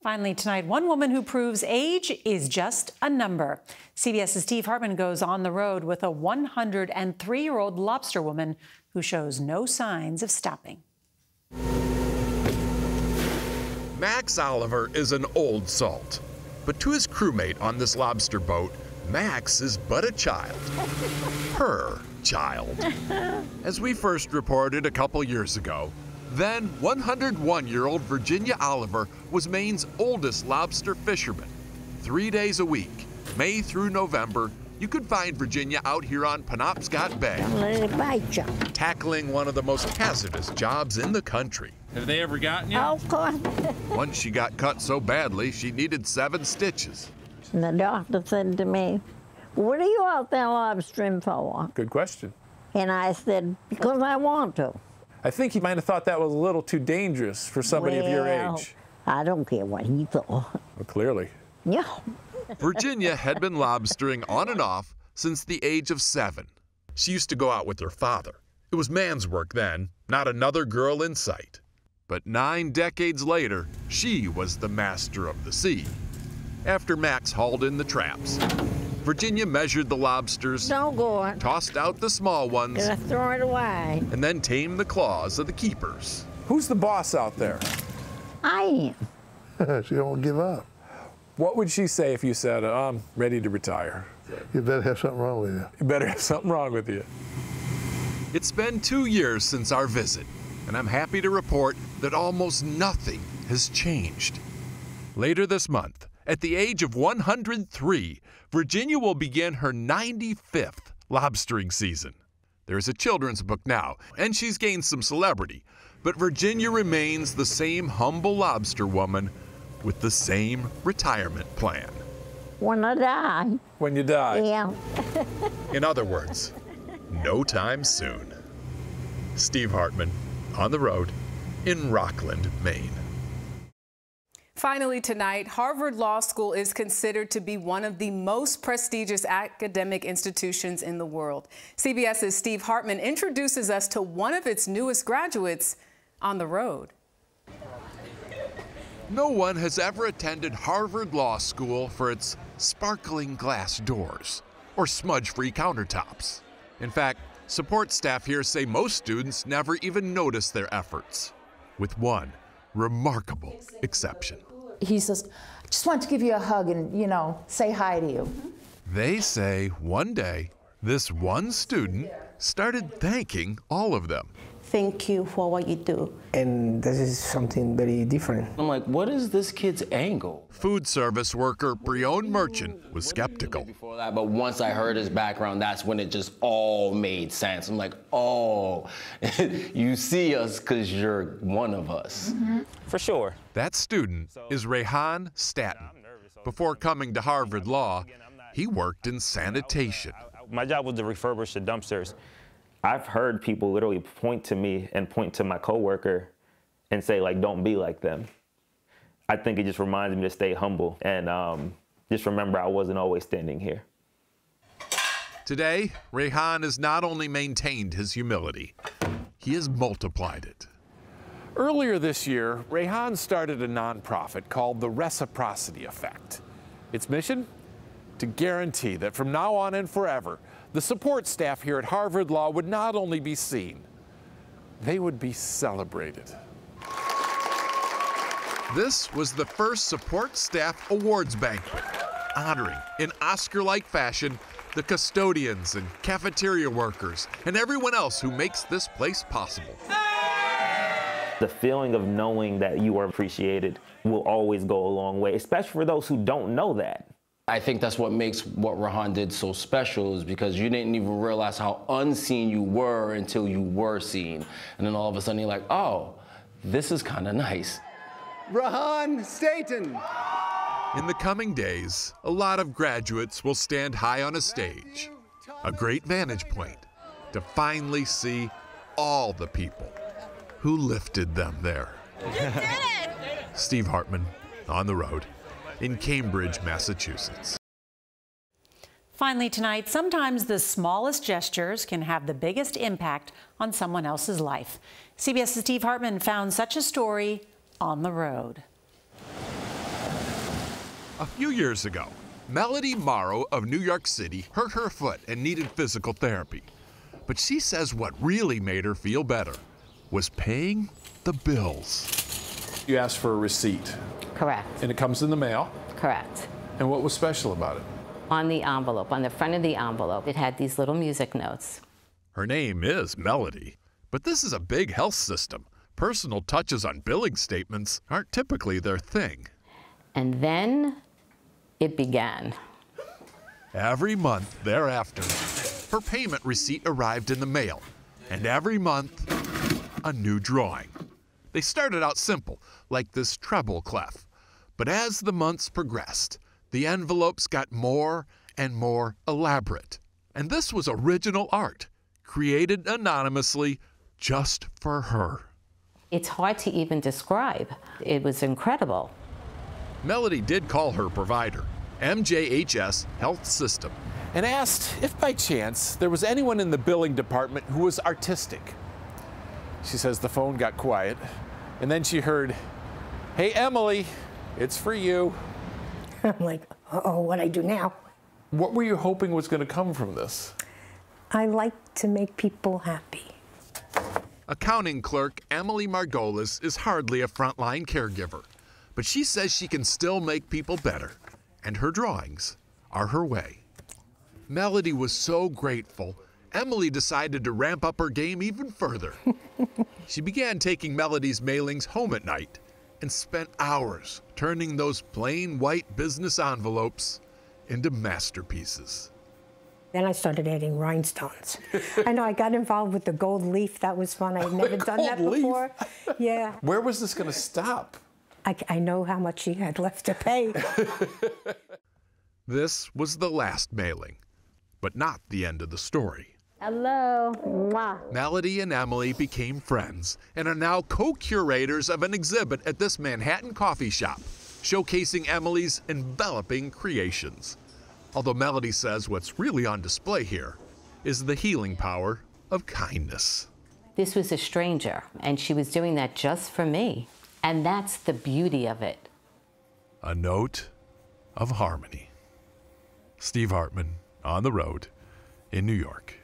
Finally, tonight, one woman who proves age is just a number. CBS's Steve Hartman goes on the road with a 103 year old lobster woman who shows no signs of stopping. Max Oliver is an old salt, but to his crewmate on this lobster boat, Max is but a child. Her child. As we first reported a couple years ago, then 101 year old Virginia Oliver was Maine's oldest lobster fisherman. Three days a week, May through November, you could find Virginia out here on Penobscot Bay, tackling one of the most hazardous jobs in the country. Have they ever gotten you? Of course. Once she got cut so badly, she needed seven stitches. And the doctor said to me, What are you out there lobstering for? Good question. And I said, Because I want to. I think he might have thought that was a little too dangerous for somebody of your age. I don't care what he thought. Well, clearly. Yeah. Virginia had been lobstering on and off since the age of seven. She used to go out with her father. It was man's work then, not another girl in sight. But nine decades later, she was the master of the sea. After Max hauled in the traps, Virginia measured the lobsters, Don't go on. tossed out the small ones, Gonna throw it away. and then tamed the claws of the keepers. Who's the boss out there? I am. she don't give up. What would she say if you said, I'm ready to retire? You better have something wrong with you. You better have something wrong with you. It's been two years since our visit, and I'm happy to report that almost nothing has changed. Later this month, at the age of 103, Virginia will begin her 95th lobstering season. There's a children's book now, and she's gained some celebrity, but Virginia remains the same humble lobster woman with the same retirement plan. When I die. When you die. Yeah. In other words, no time soon. Steve Hartman, on the road in Rockland, Maine. Finally, tonight, Harvard Law School is considered to be one of the most prestigious academic institutions in the world. CBS's Steve Hartman introduces us to one of its newest graduates on the road. No one has ever attended Harvard Law School for its sparkling glass doors or smudge free countertops. In fact, support staff here say most students never even notice their efforts, with one remarkable exception. he says, just want to give you a hug and, you know, say hi to you. They say one day this one student started thanking all of them. Thank you for what you do. And this is something very different. I'm like, what is this kid's angle? Food service worker Brione Merchant was skeptical. Before that, but once I heard his background, that's when it just all made sense. I'm like, oh, you see us because you're one of us. Mm-hmm. For sure. That student is Rehan Staten. Before coming to Harvard Law, he worked in sanitation. My job was to refurbish the dumpsters. I've heard people literally point to me and point to my coworker and say, like, don't be like them. I think it just reminds me to stay humble and um, just remember I wasn't always standing here. Today, Rehan has not only maintained his humility, he has multiplied it. Earlier this year, Rehan started a nonprofit called the Reciprocity Effect. Its mission? To guarantee that from now on and forever, the support staff here at Harvard Law would not only be seen, they would be celebrated. This was the first support staff awards banquet, honoring in Oscar like fashion the custodians and cafeteria workers and everyone else who makes this place possible. The feeling of knowing that you are appreciated will always go a long way, especially for those who don't know that. I think that's what makes what Rehan did so special is because you didn't even realize how unseen you were until you were seen. And then all of a sudden you're like, oh, this is kind of nice. Rehan Staten. In the coming days, a lot of graduates will stand high on a stage, a great vantage point to finally see all the people who lifted them there. Steve Hartman on the road in Cambridge, Massachusetts. Finally, tonight, sometimes the smallest gestures can have the biggest impact on someone else's life. CBS's Steve Hartman found such a story on the road. A few years ago, Melody Morrow of New York City hurt her foot and needed physical therapy. But she says what really made her feel better was paying the bills. You asked for a receipt, Correct, and it comes in the mail. correct. And what was special about it? On the envelope, on the front of the envelope, it had these little music notes. Her name is Melody, but this is a big health system. Personal touches on billing statements aren't typically their thing. And then it began. Every month thereafter, her payment receipt arrived in the mail, and every month, a new drawing. They started out simple, like this treble clef, but as the months progressed, the envelopes got more and more elaborate. And this was original art, created anonymously just for her. It's hard to even describe. It was incredible. Melody did call her provider, MJHS Health System, and asked if by chance there was anyone in the billing department who was artistic. She says the phone got quiet, and then she heard, Hey, Emily, it's for you. I'm like, oh, what I do now? What were you hoping was going to come from this? I like to make people happy. Accounting clerk Emily Margolis is hardly a frontline caregiver, but she says she can still make people better, and her drawings are her way. Melody was so grateful, Emily decided to ramp up her game even further. she began taking Melody's mailings home at night and spent hours turning those plain white business envelopes into masterpieces. Then I started adding rhinestones. I know I got involved with the gold leaf. That was fun. I'd never done that leaf? before. Yeah, Where was this going to stop? I, I know how much she had left to pay. This was the last mailing, but not the end of the story. Hello. Mwah. Melody and Emily became friends and are now co curators of an exhibit at this Manhattan coffee shop, showcasing Emily's enveloping creations. Although Melody says what's really on display here is the healing power of kindness. This was a stranger, and she was doing that just for me. And that's the beauty of it. A note of harmony. Steve Hartman on the road in New York.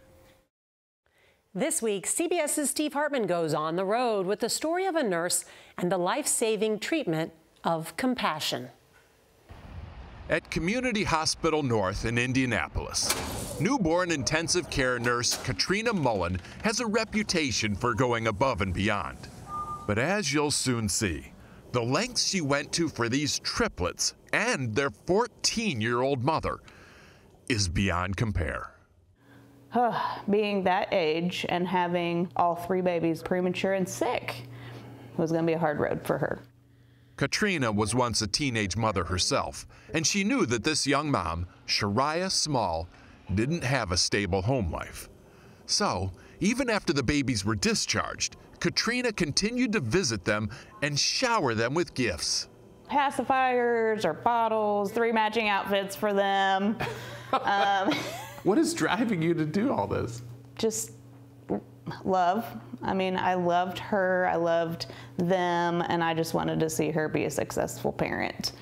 This week, CBS's Steve Hartman goes on the road with the story of a nurse and the life saving treatment of compassion. At Community Hospital North in Indianapolis, newborn intensive care nurse Katrina Mullen has a reputation for going above and beyond. But as you'll soon see, the lengths she went to for these triplets and their 14 year old mother is beyond compare. Being that age and having all three babies premature and sick was going to be a hard road for her. Katrina was once a teenage mother herself, and she knew that this young mom, Shariah Small, didn't have a stable home life. So, even after the babies were discharged, Katrina continued to visit them and shower them with gifts. Pacifiers or bottles, three matching outfits for them. um, What is driving you to do all this? just love. I mean, I loved her, I loved them, and I just wanted to see her be a successful parent.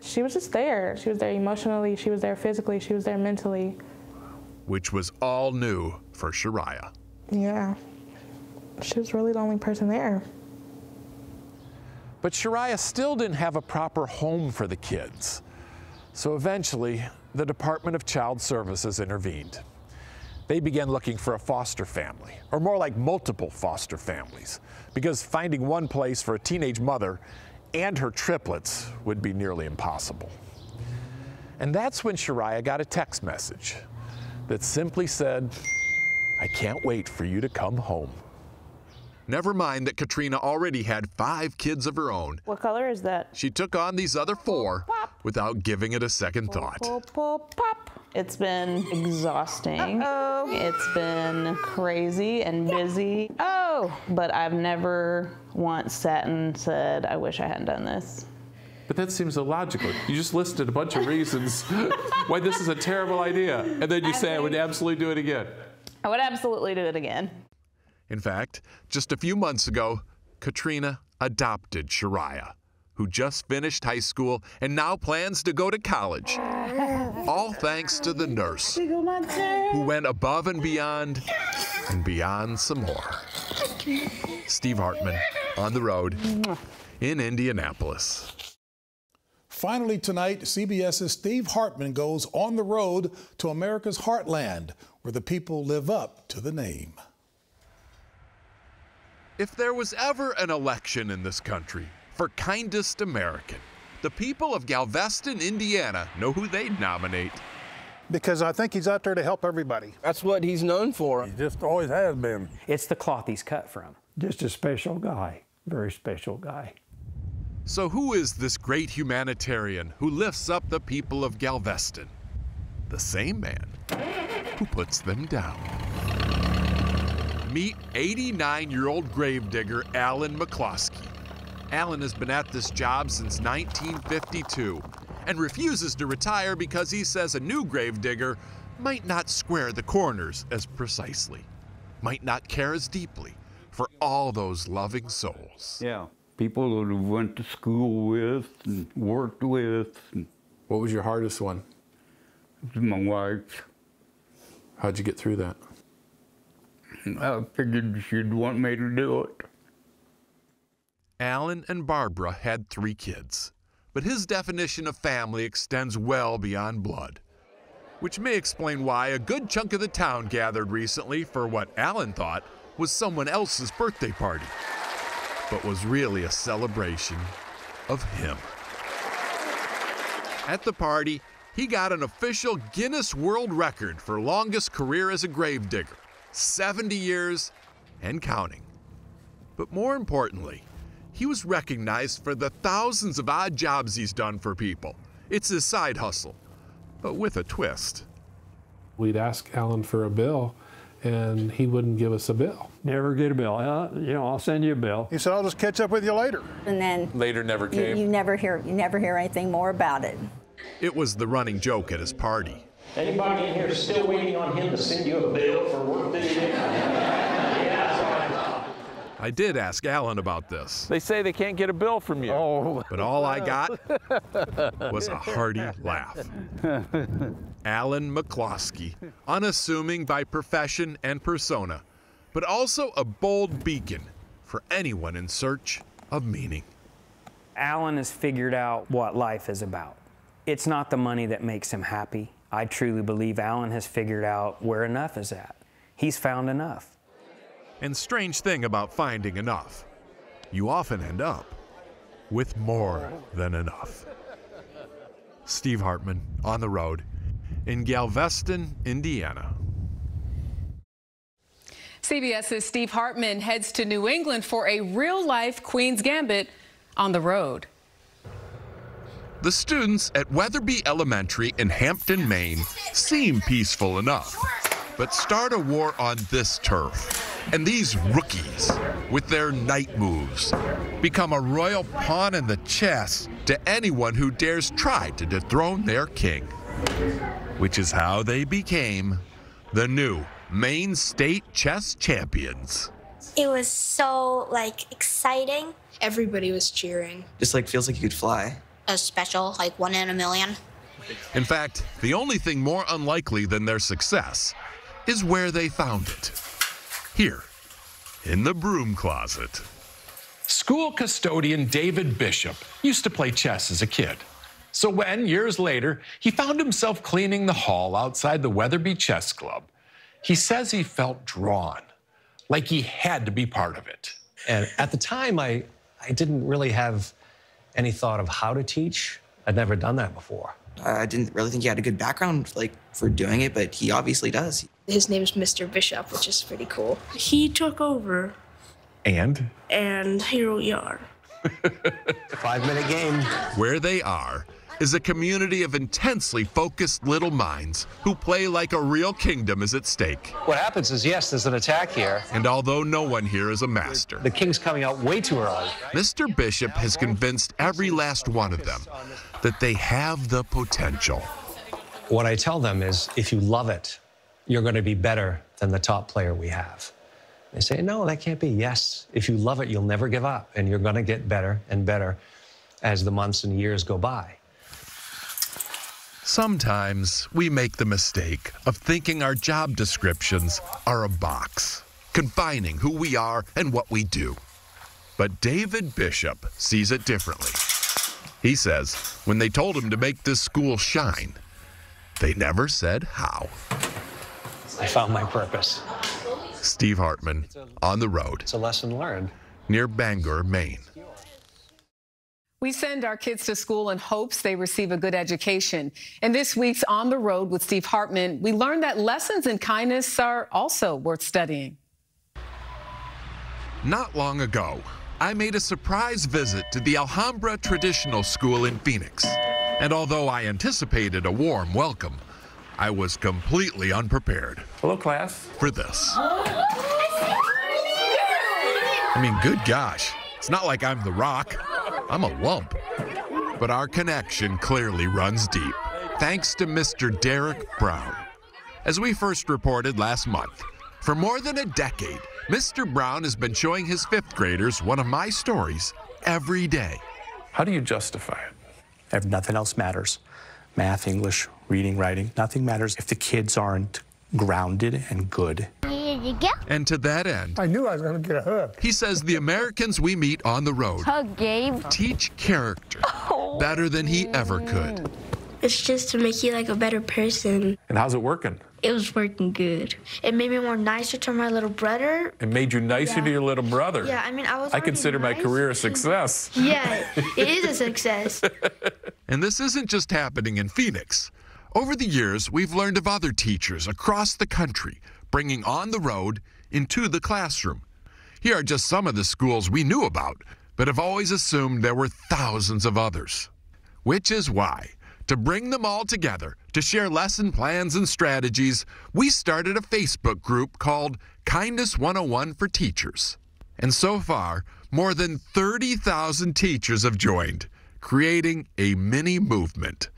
She was just there. She was there emotionally, she was there physically, she was there mentally. which was all new for Shariah. Yeah. She was really the only person there. But Shariah still didn't have a proper home for the kids. So eventually, the Department of Child Services intervened. They began looking for a foster family, or more like multiple foster families, because finding one place for a teenage mother and her triplets would be nearly impossible. And that's when Shariah got a text message that simply said, I can't wait for you to come home. Never mind that Katrina already had five kids of her own. What color is that? She took on these other four without giving it a second thought. Pop, pop, pop. It's been exhausting. Oh. It's been crazy and busy. Oh, but I've never once sat and said, I wish I hadn't done this. But that seems illogical. You just listed a bunch of reasons why this is a terrible idea, and then you say I would absolutely do it again. I would absolutely do it again. In fact, just a few months ago, Katrina adopted Shariah, who just finished high school and now plans to go to college. All thanks to the nurse, who went above and beyond and beyond some more. Steve Hartman on the road in Indianapolis. Finally, tonight, CBS's Steve Hartman goes on the road to America's heartland, where the people live up to the name. If there was ever an election in this country for kindest American, the people of Galveston, Indiana know who they'd nominate. Because I think he's out there to help everybody. That's what he's known for. He just always has been. It's the cloth he's cut from. Just a special guy, very special guy. So, who is this great humanitarian who lifts up the people of Galveston? The same man who puts them down. Meet 89 year old gravedigger Alan McCloskey. Alan has been at this job since 1952 and refuses to retire because he says a new gravedigger might not square the corners as precisely, might not care as deeply for all those loving souls. Yeah, people that we went to school with and worked with. And What was your hardest one? my wife, How'd you get through that? I figured she'd want me to do it. Alan and Barbara had three kids, but his definition of family extends well beyond blood. Which may explain why a good chunk of the town gathered recently for what Alan thought was someone else's birthday party, but was really a celebration of him. At the party, he got an official Guinness World Record for longest career as a gravedigger 70 years and counting. But more importantly, he was recognized for the thousands of odd jobs he's done for people. It's his side hustle, but with a twist. We'd ask Alan for a bill, and he wouldn't give us a bill. Never get a bill. Uh, you know, I'll send you a bill. He said, I'll just catch up with you later. And then Later never you, came. you never hear you never hear anything more about it. It was the running joke at his party. Anybody in here still waiting on him to send you a bill for work that he did? yeah, I did ask Alan about this, They say they can't get a bill from you. Oh. but all I got was a hearty laugh. Alan McCloskey, unassuming by profession and persona, but also a bold beacon for anyone in search of meaning. Alan has figured out what life is about. It's not the money that makes him happy. I truly believe Alan has figured out where enough is at. He's found enough. And strange thing about finding enough, you often end up with more than enough. Steve Hartman on the road in Galveston, Indiana. CBS's Steve Hartman heads to New England for a real life Queen's Gambit on the road. The students at Weatherbee Elementary in Hampden, Maine seem peaceful enough, but start a war on this turf. And these rookies, with their night moves, become a royal pawn in the chess to anyone who dares try to dethrone their king. Which is how they became the new Maine State Chess Champions. It was so like exciting. Everybody was cheering. Just like feels like you could fly. A special, like one in a million. In fact, the only thing more unlikely than their success is where they found it. Here, in the broom closet. School custodian David Bishop used to play chess as a kid. So when, years later, he found himself cleaning the hall outside the Weatherbee Chess Club, he says he felt drawn, like he had to be part of it. And at the time, I, I didn't really have any thought of how to teach. I'd never done that before. I didn't really think he had a good background like for doing it, but he obviously does. His name is Mr. Bishop, which is pretty cool. He took over, And and here we are. Five minute game. where they are is a community of intensely focused little minds who play like a real kingdom is at stake. What happens is, yes, there's an attack here. And although no one here is a master, The king's coming out way too early. Mr. Bishop has convinced every last one of them that they have the potential. What I tell them is, if you love it, you're going to be better than the top player we have. They say, no, that can't be. Yes, if you love it, you'll never give up, and you're going to get better and better. as the months and years go by. Sometimes we make the mistake of thinking our job descriptions are a box, confining who we are and what we do. But David Bishop sees it differently. He says when they told him to make this school shine, they never said how. I found my purpose. Steve Hartman on the road. It's a lesson learned. Near Bangor, Maine. We send our kids to school in hopes they receive a good education. In this week's On the Road with Steve Hartman, we learned that lessons in kindness are also worth studying. Not long ago, I made a surprise visit to the Alhambra Traditional School in Phoenix. And although I anticipated a warm welcome, I was completely unprepared. Hello, class. For this. I mean, good gosh, it's not like I'm the rock. I'm a lump. But our connection clearly runs deep, thanks to Mr. Derek Brown. As we first reported last month, for more than a decade, Mr. Brown has been showing his fifth graders one of my stories every day. How do you justify it? If nothing else matters math, English, reading, writing nothing matters if the kids aren't grounded and good. Here you go. And to that end, I knew I was going to get a hug. he says the Americans we meet on the road Hug, Gabe. teach character oh, better than he ever could. It's just to make you like a better person. And how's it working? It was working good. It made me more nicer to my little brother. It made you nicer Yeah. to your little brother. Yeah, I mean, I was. I already consider my career a success. Yeah, it is a success. And this isn't just happening in Phoenix. Over the years, we've learned of other teachers across the country bringing on the road into the classroom. Here are just some of the schools we knew about, but have always assumed there were thousands of others. Which is why, to bring them all together, to share lesson plans and strategies, we started a Facebook group called Kindness 101 for Teachers. And so far, more than 30,000 teachers have joined, creating a mini movement.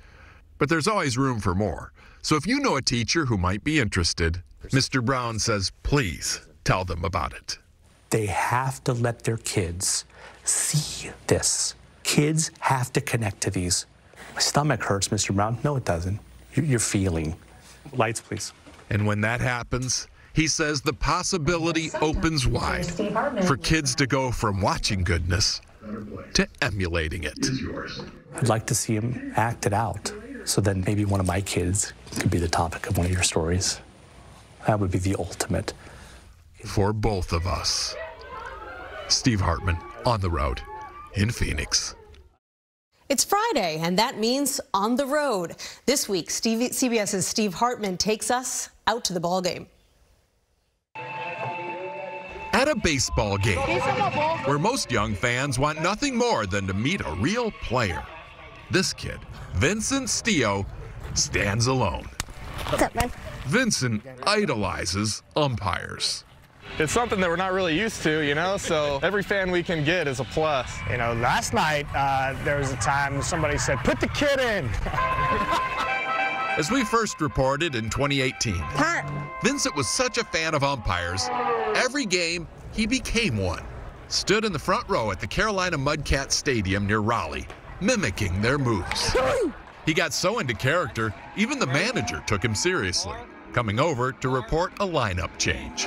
But there's always room for more. So if you know a teacher who might be interested, Mr. Brown says, please tell them about it. They have to let their kids see this. Kids have to connect to these. My stomach hurts, Mr. Brown. No, it doesn't. You- You're feeling. Lights, please. And when that happens, he says the possibility opens wide for kids to go from watching goodness to emulating it. I'd like to see him act it out. So then maybe one of my kids could be the topic of one of your stories. That would be the ultimate. For both of us. Steve Hartman on the road in Phoenix. It's Friday, and that means on the road. This week, Steve, CBS's Steve Hartman takes us out to the ball game. At a baseball game, where most young fans want nothing more than to meet a real player, this kid, Vincent Stio, stands alone. What's up, man? Vincent idolizes umpires. It's something that we're not really used to, you know, so every fan we can get is a plus. You know, last night uh, there was a time somebody said, put the kid in. As we first reported in 2018, Vincent was such a fan of umpires, every game he became one. Stood in the front row at the Carolina Mudcat Stadium near Raleigh, mimicking their moves. He got so into character, even the manager took him seriously, coming over to report a lineup change.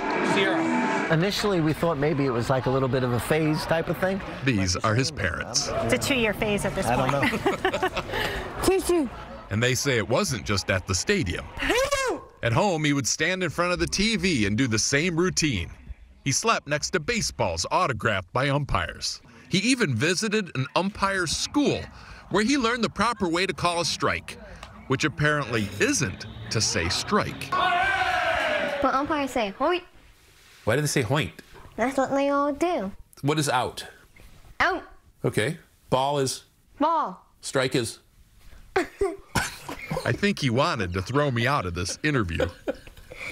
Initially, we thought maybe it was like a little bit of a phase type of thing. These are his parents. It's a two-year phase at this I point. don't know. And they say it wasn't just at the stadium. At home, he would stand in front of the TV and do the same routine. He slept next to baseballs autographed by umpires. He even visited an umpire school where he learned the proper way to call a strike, which apparently isn't to say strike. But umpires say, hoit. Why do they say hoint? That's what they all do. What is out? Out. Okay. Ball is, Ball. strike is. I think he wanted to throw me out of this interview.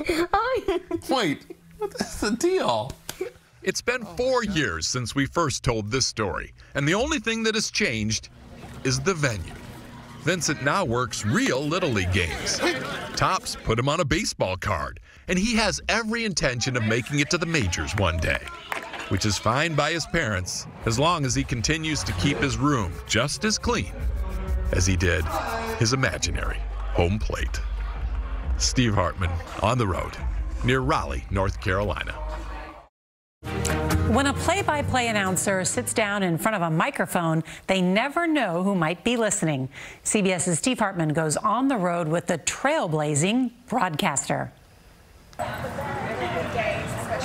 Wait, what's the deal? It's been four years since we first told this story, and the only thing that has changed is the venue. Vincent now works real Little League games. Topps put him on a baseball card, and he has every intention of making it to the majors one day. which is fine by his parents as long as he continues to keep his room just as clean as he did his imaginary home plate. Steve Hartman on the road near Raleigh, North Carolina. When a play by play announcer sits down in front of a microphone, they never know who might be listening. CBS's Steve Hartman goes on the road with the trailblazing broadcaster.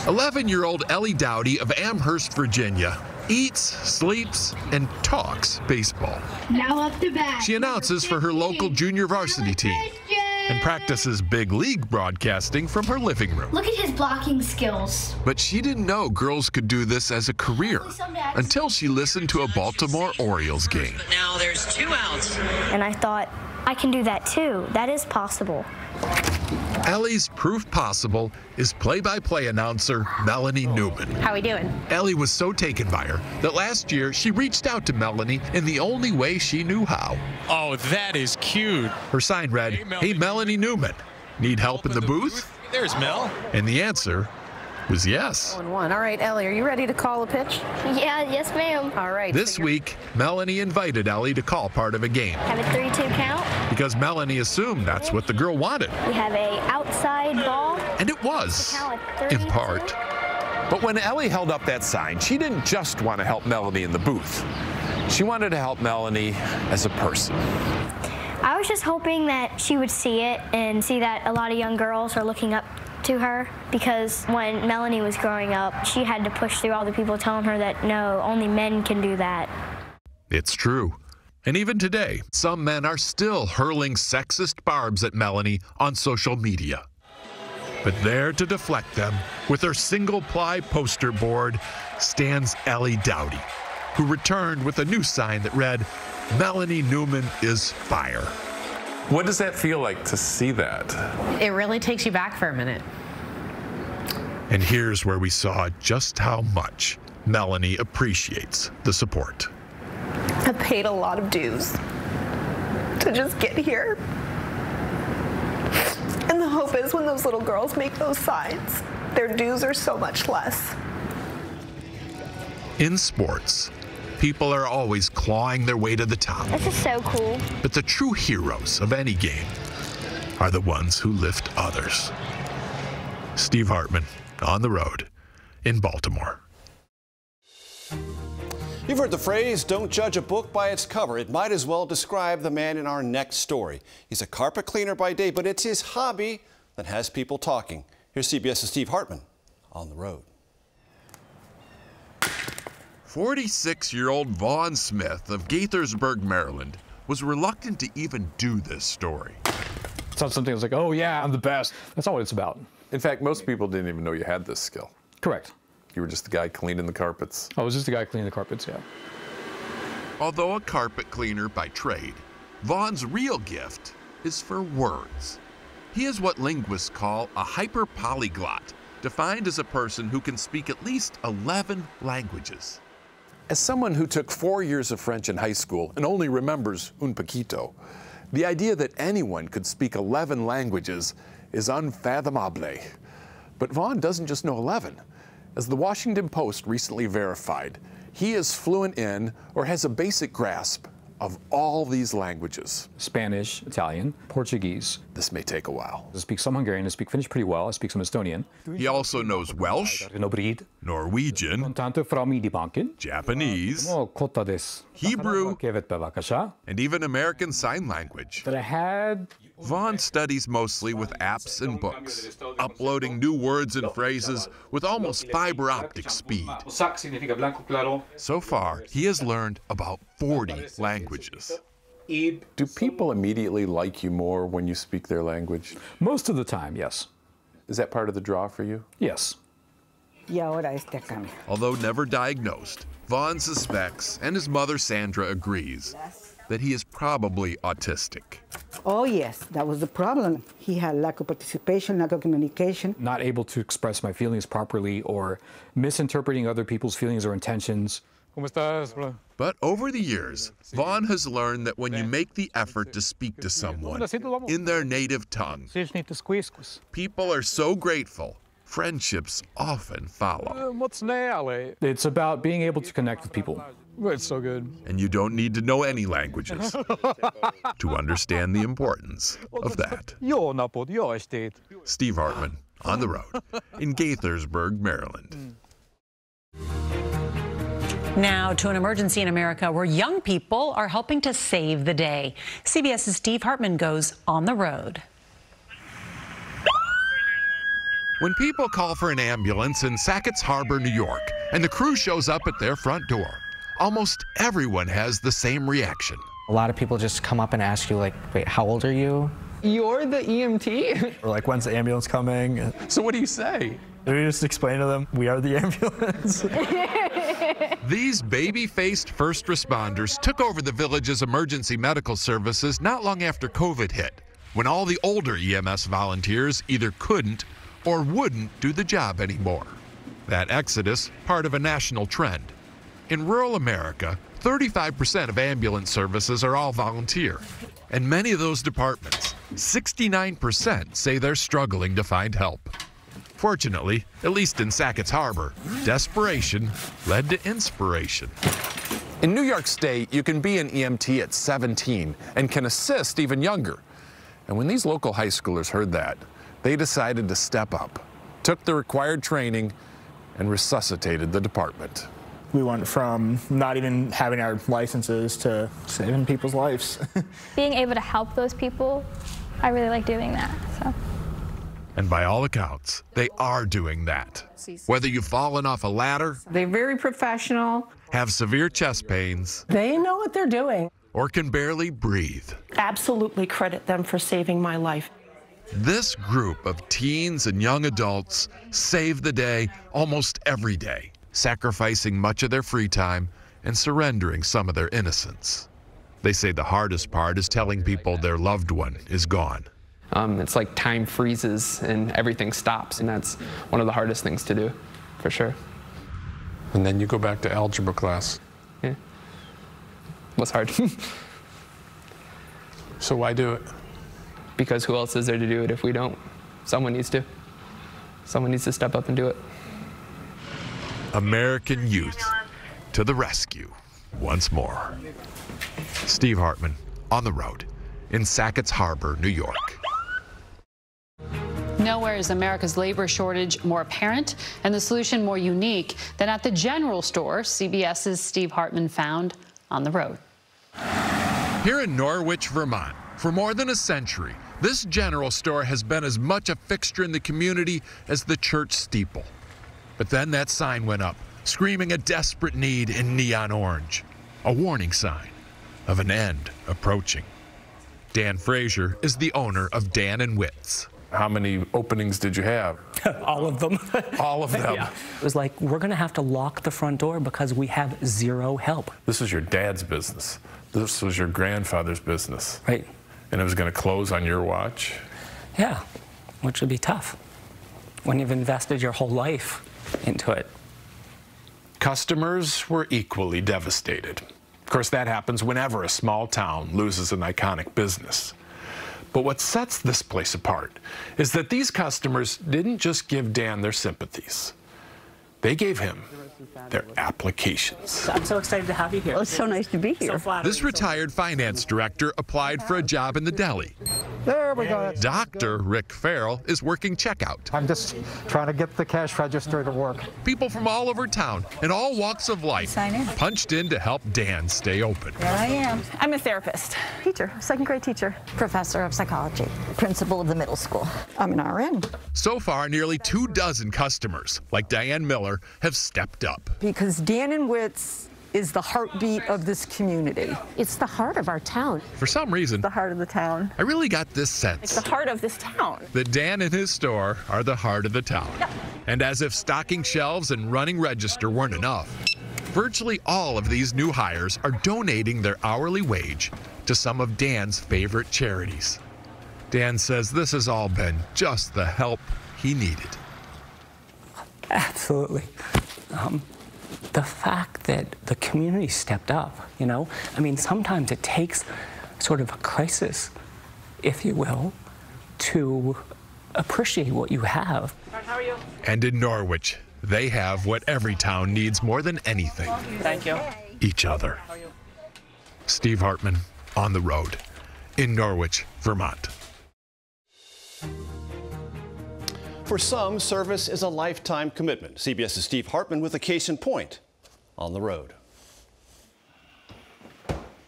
11 year old Ellie Dowdy of Amherst, Virginia, eats, sleeps, and talks baseball. Now up the bat. She announces for her local junior varsity team and practices big league broadcasting from her living room. Look at his blocking skills. But she didn't know girls could do this as a career until she listened to a Baltimore Orioles game. Now there's two outs. And I thought, I can do that too. That is possible. Ellie's proof possible is play-by-play announcer Melanie Newman. How we doing? Ellie was so taken by her that last year she reached out to Melanie in the only way she knew how. Oh, that is cute. Her sign read, Hey Melanie Newman, need help in the booth? There's Mel. And the answer was yes. Oh, one one. All right, Ellie, are you ready to call a pitch? Yeah, yes, ma'am. All right. This week, Melanie invited Ellie to call part of a game Have a 3-2 count. because Melanie assumed that's what the girl wanted. We have a outside ball. And it was, in part. But when Ellie held up that sign, she didn't just want to help Melanie in the booth. She wanted to help Melanie as a person. I was just hoping that she would see it and see that a lot of young girls are looking up to her because when Melanie was growing up, she had to push through all the people telling her that no, only men can do that. It's true. And even today, some men are still hurling sexist barbs at Melanie on social media. But there to deflect them, with her single ply poster board, stands Ellie Dowdy, who returned with a new sign that read, Melanie Newman is fire. What does that feel like to see that? It really takes you back for a minute. And here's where we saw just how much Melanie appreciates the support. I paid a lot of dues to just get here. And the hope is when those little girls make those signs, their dues are so much less. In sports, people are always clawing their way to the top. This is so cool. But the true heroes of any game are the ones who lift others. Steve Hartman on the road in Baltimore. You've heard the phrase, don't judge a book by its cover. It might as well describe the man in our next story. He's a carpet cleaner by day, but it's his hobby that has people talking. Here's CBS's Steve Hartman on the road. 46 year old Vaughn Smith of Gaithersburg, Maryland, was reluctant to even do this story. It's not something that's like, oh yeah, I'm the best. That's not what it's about. In fact, most people didn't even know you had this skill. Correct. You were just the guy cleaning the carpets. I was just the guy cleaning the carpets, yeah. Although a carpet cleaner by trade, Vaughn's real gift is for words. He is what linguists call a hyperpolyglot, defined as a person who can speak at least 11 languages. As someone who took four years of French in high school and only remembers un poquito, the idea that anyone could speak 11 languages is unfathomable. But Vaughn doesn't just know 11. As the Washington Post recently verified, he is fluent in or has a basic grasp of all these languages. Spanish, Italian, Portuguese. This may take a while. I speak some Hungarian. I speak Finnish pretty well. I speak some Estonian. He also knows Welsh, Norwegian, Japanese, Hebrew, and even American Sign Language. That I had. Vaughn studies mostly with apps and books, uploading new words and phrases with almost fiber optic speed. So far, he has learned about 40 languages. Do people immediately like you more when you speak their language? Most of the time, yes. Is that part of the draw for you? Yes. Although never diagnosed, Vaughn suspects, and his mother Sandra agrees, that he is probably autistic. Oh, yes, that was the problem. He had lack of participation, lack of communication. Not able to express my feelings properly or misinterpreting other people's feelings or intentions. But over the years, Vaughn has learned that when you make the effort to speak to someone in their native tongue, people are so grateful friendships often follow. It's about being able to connect with people. It's so good. And you don't need to know any languages to understand the importance of that. Your napod, your estate. Steve Hartman on the road in Gaithersburg, Maryland. Mm. Now to an emergency in America where young people are helping to save the day. CBS's Steve Hartman goes on the road. When people call for an ambulance in Sackets Harbor, New York, and the crew shows up at their front door, almost everyone has the same reaction. A lot of people just come up and ask you, like, wait, how old are you? You're the EMT? or like, when's the ambulance coming? So what do you say? We just explain to them, we are the ambulance. These baby faced first responders took over the village's emergency medical services not long after COVID hit, when all the older EMS volunteers either couldn't or wouldn't do the job anymore. That exodus, part of a national trend. In rural America, 35% of ambulance services are all volunteer. And many of those departments, 69%, say they're struggling to find help. Fortunately, at least in Sackets Harbor, desperation led to inspiration. In New York State, you can be an EMT at 17 and can assist even younger. And when these local high schoolers heard that, they decided to step up, took the required training, and resuscitated the department. We went from not even having our licenses to saving people's lives. Being able to help those people, I really like doing that. So. And by all accounts, they are doing that. Whether you've fallen off a ladder, They're very professional. have severe chest pains, They know what they're doing. or can barely breathe, Absolutely credit them for saving my life. this group of teens and young adults save the day almost every day, sacrificing much of their free time and surrendering some of their innocence. They say the hardest part is telling people their loved one is gone. Um, it's like time freezes and everything stops, and that's one of the hardest things to do, for sure. And then you go back to algebra class. Yeah. What's hard? so why do it? Because who else is there to do it if we don't? Someone needs to. Someone needs to step up and do it. American youth to the rescue once more. Steve Hartman on the road in Sackets Harbor, New York. Nowhere is America's labor shortage more apparent and the solution more unique than at the general store CBS's Steve Hartman found on the road. Here in Norwich, Vermont, for more than a century, this general store has been as much a fixture in the community as the church steeple. But then that sign went up, screaming a desperate need in neon orange, a warning sign of an end approaching. Dan Fraser is the owner of Dan and Whit's. How many openings did you have? All of them. All of them. Yeah. It was like, we're going to have to lock the front door because we have zero help. This was your dad's business. This was your grandfather's business. Right. And it was going to close on your watch? Yeah, which would be tough when you've invested your whole life into it. Customers were equally devastated. Of course, that happens whenever a small town loses an iconic business. But what sets this place apart is that these customers didn't just give Dan their sympathies, they gave him their applications. I'm so excited to have you here. Well, it's so nice to be here. So This retired finance director applied for a job in the deli. There we go. Dr. Rick Farrell is working checkout. I'm just trying to get the cash register to work. People from all over town and all walks of life Sign in. punched in to help Dan stay open. There I am. I'm a therapist, teacher, second grade teacher, Professor of psychology, principal of the middle school. I'm an RN. So far, nearly two dozen customers, like Diane Miller, have stepped up. because Dan and Whit's is the heartbeat of this community. It's the heart of our town. For some reason, The heart of the town. I really got this sense. It's the heart of this town. that Dan and his store are the heart of the town. And as if stocking shelves and running register weren't enough, virtually all of these new hires are donating their hourly wage to some of Dan's favorite charities. Dan says this has all been just the help he needed. Absolutely. Um, the fact that the community stepped up, you know, I mean, sometimes it takes sort of a crisis, if you will, to appreciate what you have. How are you? And in Norwich, they have what every town needs more than anything Thank you. each other. Steve Hartman on the road in Norwich, Vermont. For some, service is a lifetime commitment. CBS's Steve Hartman with a case in point on the road.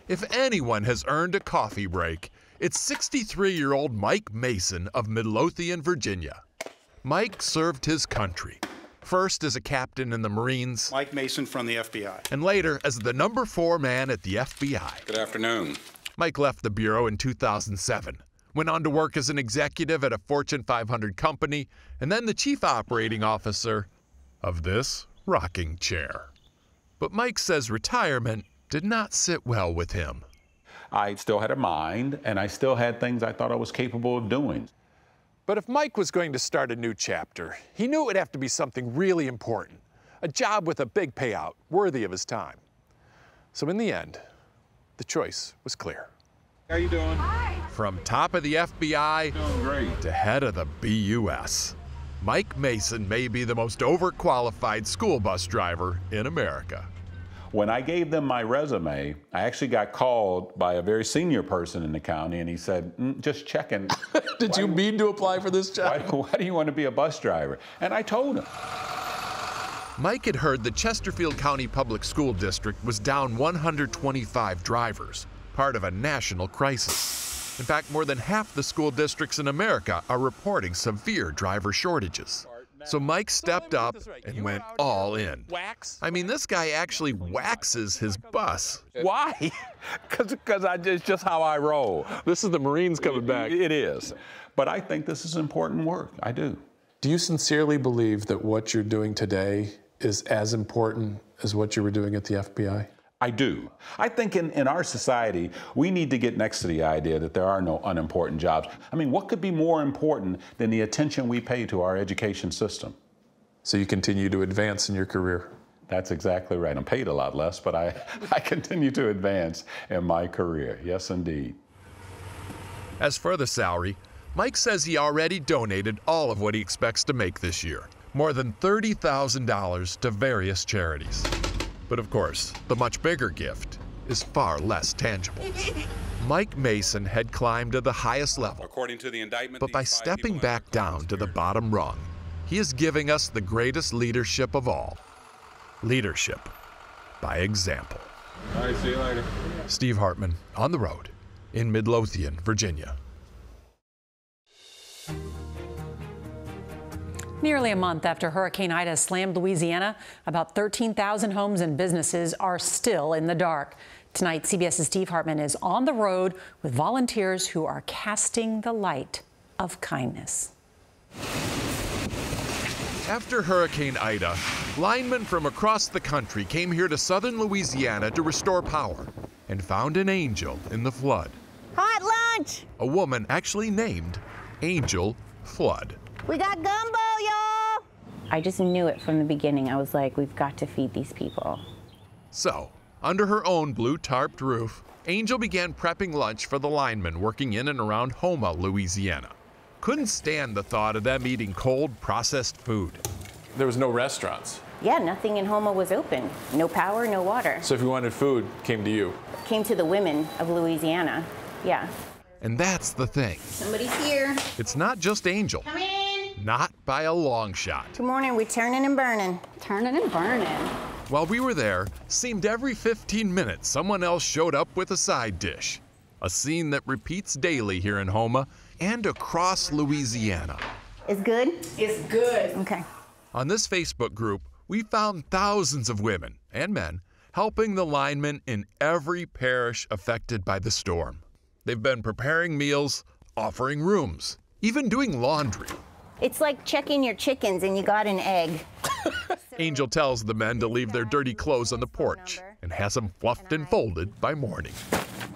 If anyone has earned a coffee break, it's 63 year old Mike Mason of Midlothian, Virginia. Mike served his country, first as a captain in the Marines, Mike Mason from the FBI. and later as the number four man at the FBI. Good afternoon. Mike left the Bureau in 2007, went on to work as an executive at a Fortune 500 company, and then the chief operating officer of this rocking chair. But Mike says retirement did not sit well with him. I still had a mind and I still had things I thought I was capable of doing. But if Mike was going to start a new chapter, he knew it would have to be something really important, a job with a big payout, worthy of his time. So in the end, the choice was clear. How you doing? From top of the FBI to head of the BUS, Mike Mason may be the most overqualified school bus driver in America. When I gave them my resume, I actually got called by a very senior person in the county and he said, "Mm, just checking. Did you mean to apply for this Why, job? why do you want to be a bus driver? And I told him. Mike had heard the Chesterfield County Public School District was down 125 drivers, part of a national crisis. In fact, more than half the school districts in America are reporting severe driver shortages. So Mike stepped up and went all in. Wax? I mean, this guy actually waxes his bus. Why? Because I it's just how I roll. This is the Marines coming back. It is. But I think this is important work. I do. Do you sincerely believe that what you're doing today is as important as what you were doing at the FBI? I do. I think in, in our society, we need to get next to the idea that there are no unimportant jobs. I mean, what could be more important than the attention we pay to our education system? So you continue to advance in your career? That's exactly right. I'm paid a lot less, but I, I continue to advance in my career. Yes, indeed. As for the salary, Mike says he already donated all of what he expects to make this year more than $30,000 to various charities. But of course, the much bigger gift is far less tangible. Mike Mason had climbed to the highest level, According to the indictment, but by stepping back down to the bottom rung, he is giving us the greatest leadership of all leadership by example. All right, see you later. Steve Hartman on the road in Midlothian, Virginia. Nearly a month after Hurricane Ida slammed Louisiana, about 13,000 homes and businesses are still in the dark. Tonight, CBS's Steve Hartman is on the road with volunteers who are casting the light of kindness. After Hurricane Ida, linemen from across the country came here to southern Louisiana to restore power and found an angel in the flood. Hot lunch! A woman actually named Angel Flood. We got gumbo, y'all! I just knew it from the beginning. I was like, we've got to feed these people. So, under her own blue tarped roof, Angel began prepping lunch for the linemen working in and around Houma, Louisiana. Couldn't stand the thought of them eating cold, processed food. There was no restaurants. Yeah, nothing in Houma was open. No power, no water. So if you wanted food, came to you. Came to the women of Louisiana. Yeah. And that's the thing. Somebody's here. It's not just Angel. Come in. Not by a long shot. Good morning. We're turning and burning. Turning and burning. While we were there, seemed every 15 minutes someone else showed up with a side dish. A scene that repeats daily here in Houma and across Louisiana. It's good? It's good. Okay. On this Facebook group, we found thousands of women and men helping the linemen in every parish affected by the storm. They've been preparing meals, offering rooms, even doing laundry. It's like checking your chickens and you got an egg. Angel tells the men to leave their dirty clothes on the porch and has them fluffed and folded by morning.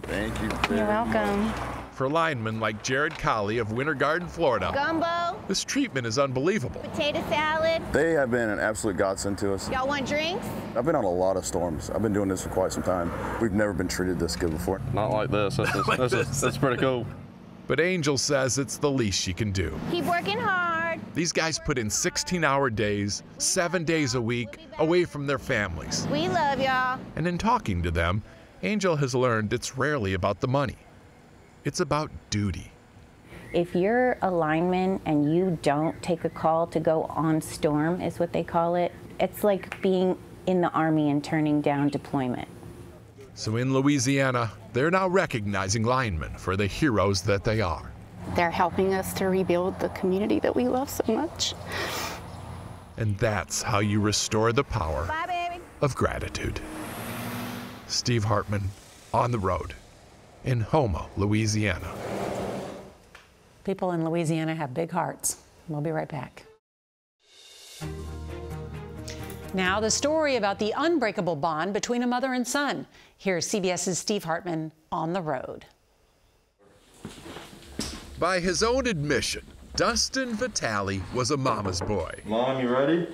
Thank you. You're welcome. For linemen like Jared Colley of Winter Garden, Florida, Gumbo, this treatment is unbelievable. potato salad. They have been an absolute godsend to us. Y'all want drinks? I've been on a lot of storms. I've been doing this for quite some time. We've never been treated this good before. Not like this. That's, that's, Like that's, this. that's pretty cool. But Angel says it's the least she can do. Keep working hard. These guys put in 16 hour days, seven days a week, away from their families. We love y'all. And in talking to them, Angel has learned it's rarely about the money, it's about duty. If you're a lineman and you don't take a call to go on storm, is what they call it, it's like being in the Army and turning down deployment. So in Louisiana, they're now recognizing linemen for the heroes that they are. They're helping us to rebuild the community that we love so much. And that's how you restore the power Bye, of gratitude. Steve Hartman on the road in Houma, Louisiana. People in Louisiana have big hearts. We'll be right back. Now, the story about the unbreakable bond between a mother and son. Here's CBS's Steve Hartman on the road. By his own admission, Dustin Vitale was a mama's boy. Mom, you ready?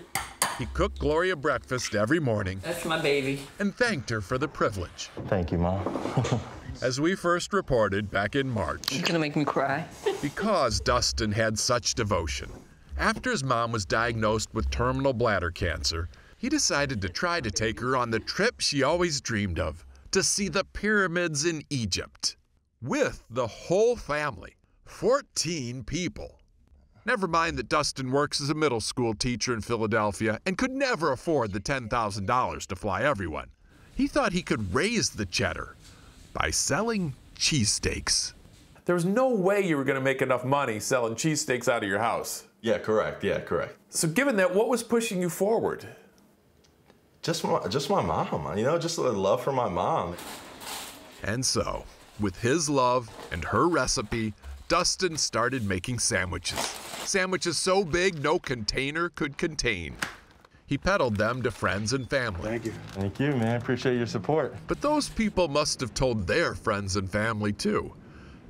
He cooked Gloria breakfast every morning. That's my baby. And thanked her for the privilege. Thank you, Mom. As we first reported back in March. You're gonna make me cry. because Dustin had such devotion, after his mom was diagnosed with terminal bladder cancer, he decided to try to take her on the trip she always dreamed of to see the pyramids in Egypt. With the whole family, 14 people. Never mind that Dustin works as a middle school teacher in Philadelphia and could never afford the $10,000 to fly everyone. He thought he could raise the cheddar by selling cheesesteaks. There was no way you were going to make enough money selling cheesesteaks out of your house. Yeah, correct. Yeah, correct. So, given that, what was pushing you forward? Just my, just my mom, you know, just the love for my mom. And so, with his love and her recipe, Dustin started making sandwiches. Sandwiches so big no container could contain. He peddled them to friends and family. Thank you. Thank you, man. Appreciate your support. But those people must have told their friends and family too.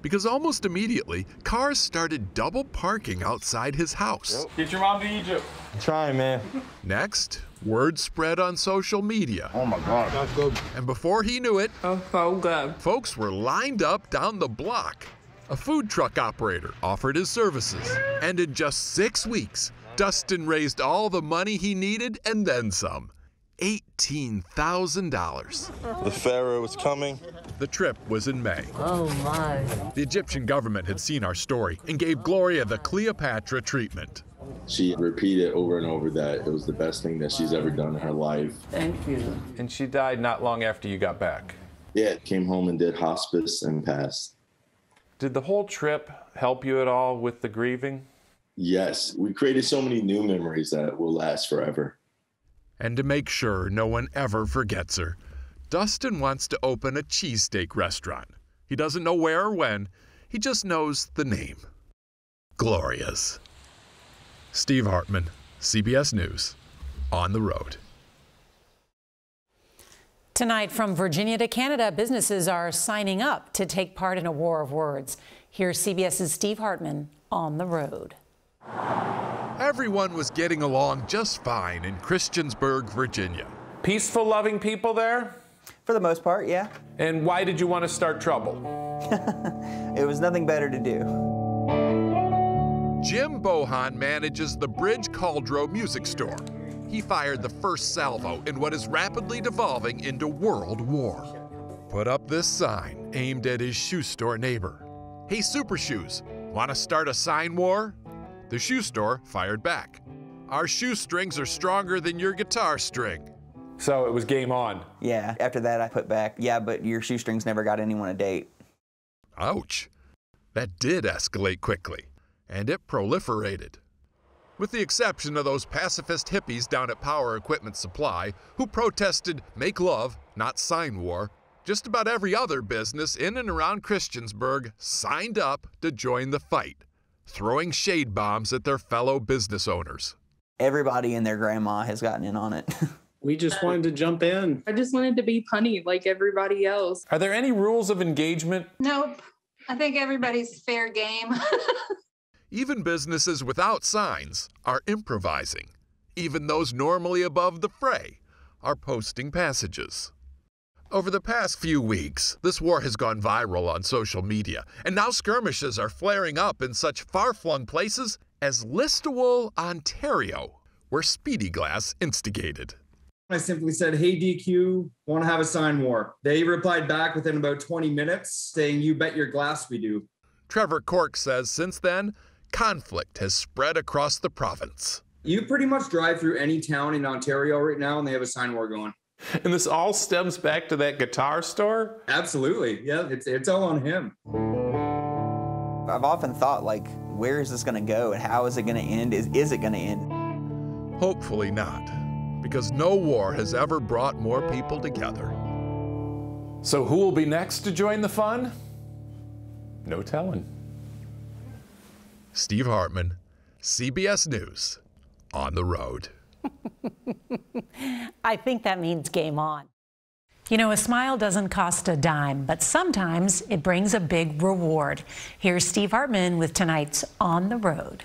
Because almost immediately, cars started double parking outside his house. Get your mom to Egypt. I'm trying, man. Next, word spread on social media. Oh my God. That's good. And before he knew it, oh, oh God. folks were lined up down the block. A food truck operator offered his services. And in just six weeks, Dustin raised all the money he needed and then some. $18,000. The Pharaoh is coming. The trip was in May. Oh my. The Egyptian government had seen our story and gave Gloria the Cleopatra treatment. She repeated over and over that it was the best thing that she's ever done in her life. Thank you. And she died not long after you got back. Yeah, came home and did hospice and passed. Did the whole trip help you at all with the grieving? Yes, we created so many new memories that will last forever. And to make sure no one ever forgets her, Dustin wants to open a cheesesteak restaurant. He doesn't know where or when, he just knows the name Gloria's. Steve Hartman, CBS News, on the road. Tonight, from Virginia to Canada, businesses are signing up to take part in a war of words. Here's CBS's Steve Hartman on the road. Everyone was getting along just fine in Christiansburg, Virginia. Peaceful, loving people there? For the most part, yeah. And why did you want to start trouble? it was nothing better to do. Jim Bohan manages the Bridge Caldro music store. He fired the first salvo in what is rapidly devolving into World War. Put up this sign aimed at his shoe store neighbor. Hey, Super Shoes, want to start a sign war? The shoe store fired back. Our shoestrings are stronger than your guitar string. So it was game on. Yeah, after that I put back, yeah, but your shoestrings never got anyone a date. Ouch. That did escalate quickly, and it proliferated. With the exception of those pacifist hippies down at Power Equipment Supply who protested make love, not sign war, just about every other business in and around Christiansburg signed up to join the fight, throwing shade bombs at their fellow business owners. Everybody and their grandma has gotten in on it. We just wanted to jump in. I just wanted to be punny like everybody else. Are there any rules of engagement? Nope. I think everybody's fair game. Even businesses without signs are improvising. Even those normally above the fray are posting passages. Over the past few weeks, this war has gone viral on social media, and now skirmishes are flaring up in such far flung places as Listowel, Ontario, where Speedy Glass instigated. I simply said, Hey, DQ, want to have a sign war? They replied back within about 20 minutes saying, You bet your glass we do. Trevor Cork says since then, conflict has spread across the province. You pretty much drive through any town in Ontario right now and they have a sign war going. And this all stems back to that guitar store? Absolutely. Yeah, it's, it's all on him. I've often thought, like, where is this going to go and how is it going to end? Is, is it going to end? Hopefully not, because no war has ever brought more people together. So, who will be next to join the fun? No telling. Steve Hartman, CBS News, on the road. I think that means game on. You know, a smile doesn't cost a dime, but sometimes it brings a big reward. Here's Steve Hartman with tonight's On the Road.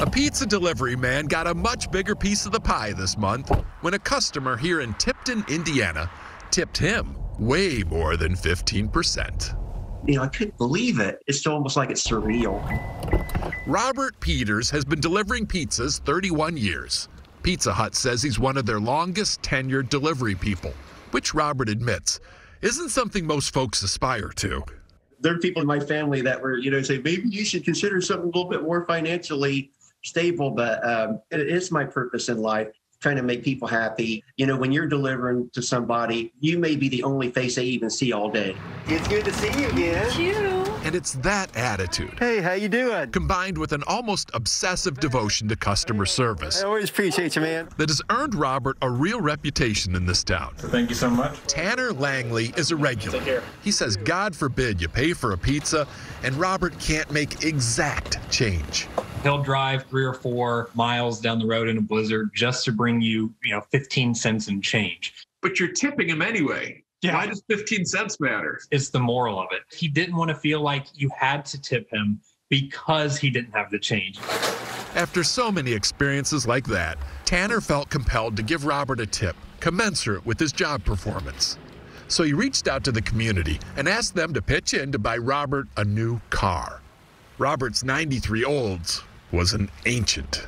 A pizza delivery man got a much bigger piece of the pie this month when a customer here in Tipton, Indiana, tipped him way more than 15%. You know, I couldn't believe it. It's almost like it's surreal. Robert Peters has been delivering pizzas 31 years. Pizza Hut says he's one of their longest tenured delivery people, which Robert admits isn't something most folks aspire to. There are people in my family that were, you know, say maybe you should consider something a little bit more financially stable, but um, it is my purpose in life trying to make people happy. You know, when you're delivering to somebody, you may be the only face they even see all day. It's good to see you again. You. And it's that attitude. Hey, how you doing? Combined with an almost obsessive devotion to customer service. I always appreciate you, man. That has earned Robert a real reputation in this town. Thank you so much. Tanner Langley is a regular. Take care. He says, God forbid you pay for a pizza and Robert can't make exact change. He'll drive three or four miles down the road in a blizzard just to bring you, you know, 15 cents in change. But you're tipping him anyway. Yeah. Why does 15 cents matter? It's the moral of it. He didn't want to feel like you had to tip him because he didn't have the change. After so many experiences like that, Tanner felt compelled to give Robert a tip commensurate with his job performance. So he reached out to the community and asked them to pitch in to buy Robert a new car. Robert's 93 olds was an ancient.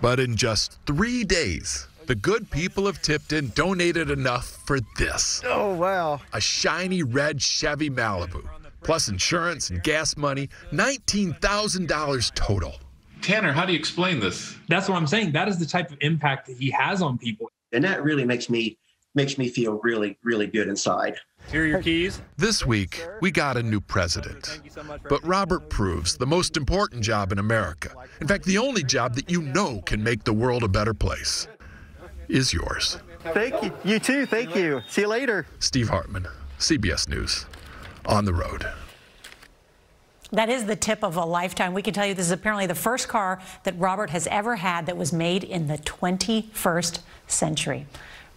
But in just three days, the good people of Tipton donated enough for this. Oh, wow. A shiny red Chevy Malibu, plus insurance and gas money, $19,000 total. Tanner, how do you explain this? That's what I'm saying. That is the type of impact that he has on people. And that really makes me makes me feel really, really good inside. Here are your keys. This week, we got a new president. But Robert proves the most important job in America, in fact, the only job that you know can make the world a better place, is yours. Thank you. You too. Thank you. See you later. Steve Hartman, CBS News, on the road. That is the tip of a lifetime. We can tell you this is apparently the first car that Robert has ever had that was made in the 21st century.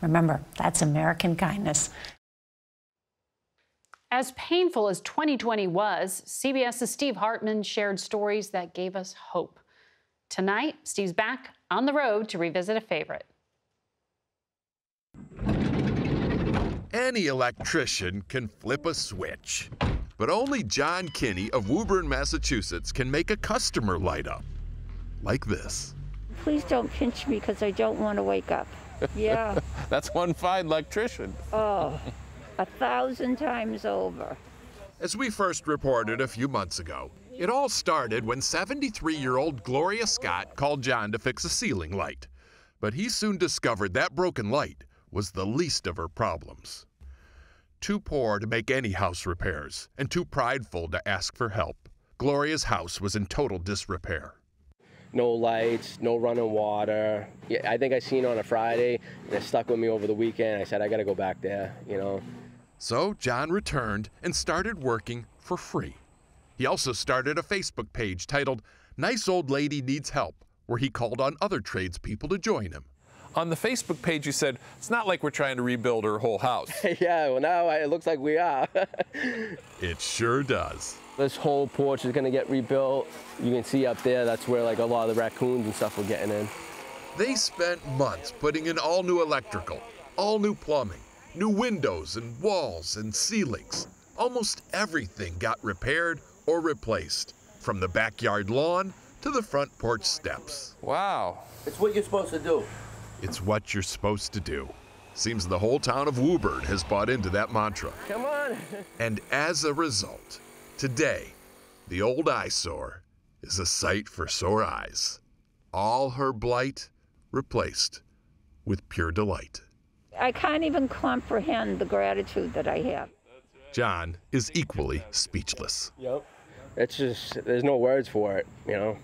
Remember, that's American kindness. As painful as 2020 was, CBS's Steve Hartman shared stories that gave us hope. Tonight, Steve's back on the road to revisit a favorite. Any electrician can flip a switch, but only John Kinney of Woburn, Massachusetts can make a customer light up. Like this. Please don't pinch me because I don't want to wake up. Yeah. That's one fine electrician. Oh, a thousand times over. As we first reported a few months ago, it all started when 73 year old Gloria Scott called John to fix a ceiling light. But he soon discovered that broken light was the least of her problems. Too poor to make any house repairs and too prideful to ask for help, Gloria's house was in total disrepair. no lights, no running water. Yeah, I think I seen on a Friday, and it stuck with me over the weekend. I said I got to go back there, you know. So John returned and started working for free. He also started a Facebook page titled Nice Old Lady Needs Help, where he called on other tradespeople to join him. On the Facebook page, you said, it's not like we're trying to rebuild her whole house. yeah, well now it looks like we are. It sure does. this whole porch is gonna get rebuilt. You can see up there, that's where like a lot of the raccoons and stuff were getting in. They spent months putting in all new electrical, all new plumbing, New windows and walls and ceilings. Almost everything got repaired or replaced, from the backyard lawn to the front porch steps. Wow. It's what you're supposed to do. It's what you're supposed to do. Seems the whole town of Woburn has bought into that mantra. Come on. And as a result, today, the old eyesore is a sight for sore eyes. All her blight replaced with pure delight. I can't even comprehend the gratitude that I have. John is equally speechless. Yep. It's just, there's no words for it, you know?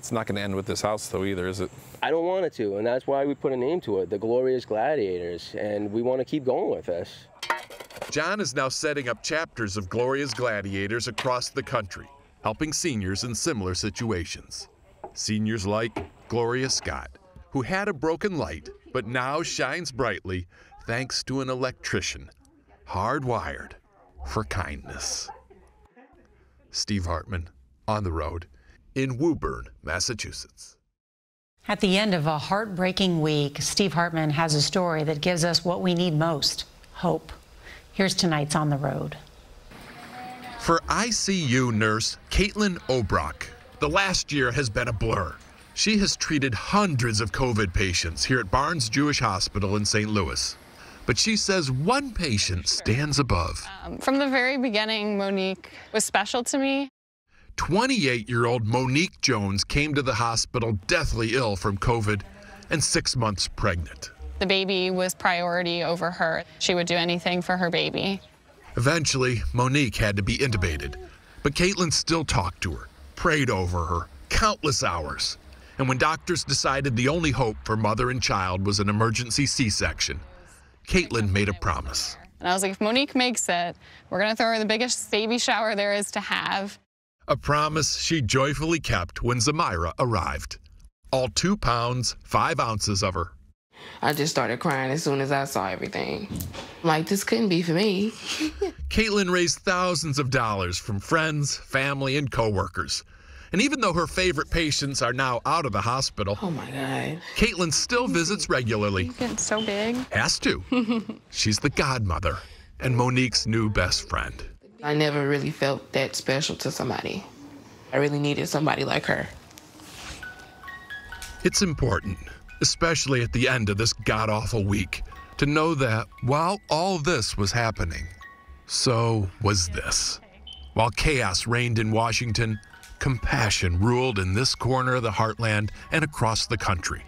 It's not going to end with this house, though, either, is it? I don't want it to, and that's why we put a name to it, the Glorious Gladiators, and we want to keep going with this. John is now setting up chapters of Glorious Gladiators across the country, helping seniors in similar situations. Seniors like Gloria Scott, who had a broken light but now shines brightly thanks to an electrician hardwired for kindness. Steve Hartman, on the road in Woburn, Massachusetts. At the end of a heartbreaking week, Steve Hartman has a story that gives us what we need most hope. Here's tonight's On the Road. For ICU nurse Caitlin Obrock, the last year has been a blur. She has treated hundreds of COVID patients here at Barnes Jewish Hospital in St. Louis. But she says one patient stands above. Um, from the very beginning, Monique was special to me. 28 year old Monique Jones came to the hospital deathly ill from COVID and six months pregnant. The baby was priority over her. She would do anything for her baby. Eventually, Monique had to be intubated, but Caitlin still talked to her, prayed over her, countless hours. And when doctors decided the only hope for mother and child was an emergency C section, Caitlin made a promise. And I was like, if Monique makes it, we're going to throw her the biggest baby shower there is to have. A promise she joyfully kept when Zamira arrived. All two pounds, five ounces of her. I just started crying as soon as I saw everything. Like, this couldn't be for me. Caitlin raised thousands of dollars from friends, family, and coworkers. And even though her favorite patients are now out of the hospital, oh my God, Caitlin still visits regularly. Getting so big. Has to. She's the godmother and Monique's new best friend. I never really felt that special to somebody. I really needed somebody like her. It's important, especially at the end of this god awful week, to know that while all this was happening, so was this. While chaos reigned in Washington, compassion ruled in this corner of the heartland and across the country.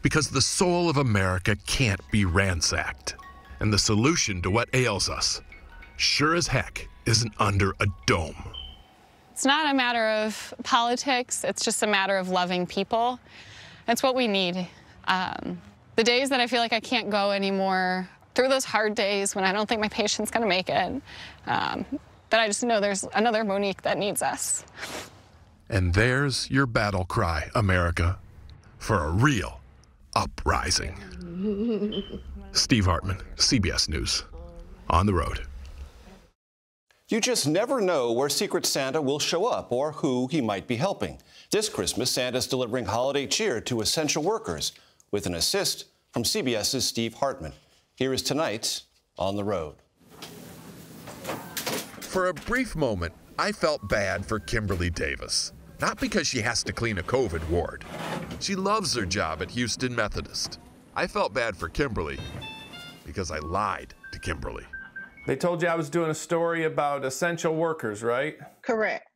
Because the soul of America can't be ransacked. And the solution to what ails us, sure as heck, isn't under a dome. It's not a matter of politics, it's just a matter of loving people. It's what we need. Um, the days that I feel like I can't go anymore, through those hard days when I don't think my patient's gonna make it, um, that I just know there's another Monique that needs us. And there's your battle cry, America, for a real uprising. Steve Hartman, CBS News, on the road. You just never know where Secret Santa will show up or who he might be helping. This Christmas, Santa's delivering holiday cheer to essential workers with an assist from CBS's Steve Hartman. Here is tonight's On the Road. For a brief moment, I felt bad for Kimberly Davis. Not because she has to clean a COVID ward. She loves her job at Houston Methodist. I felt bad for Kimberly because I lied to Kimberly. They told you I was doing a story about essential workers, right? Correct.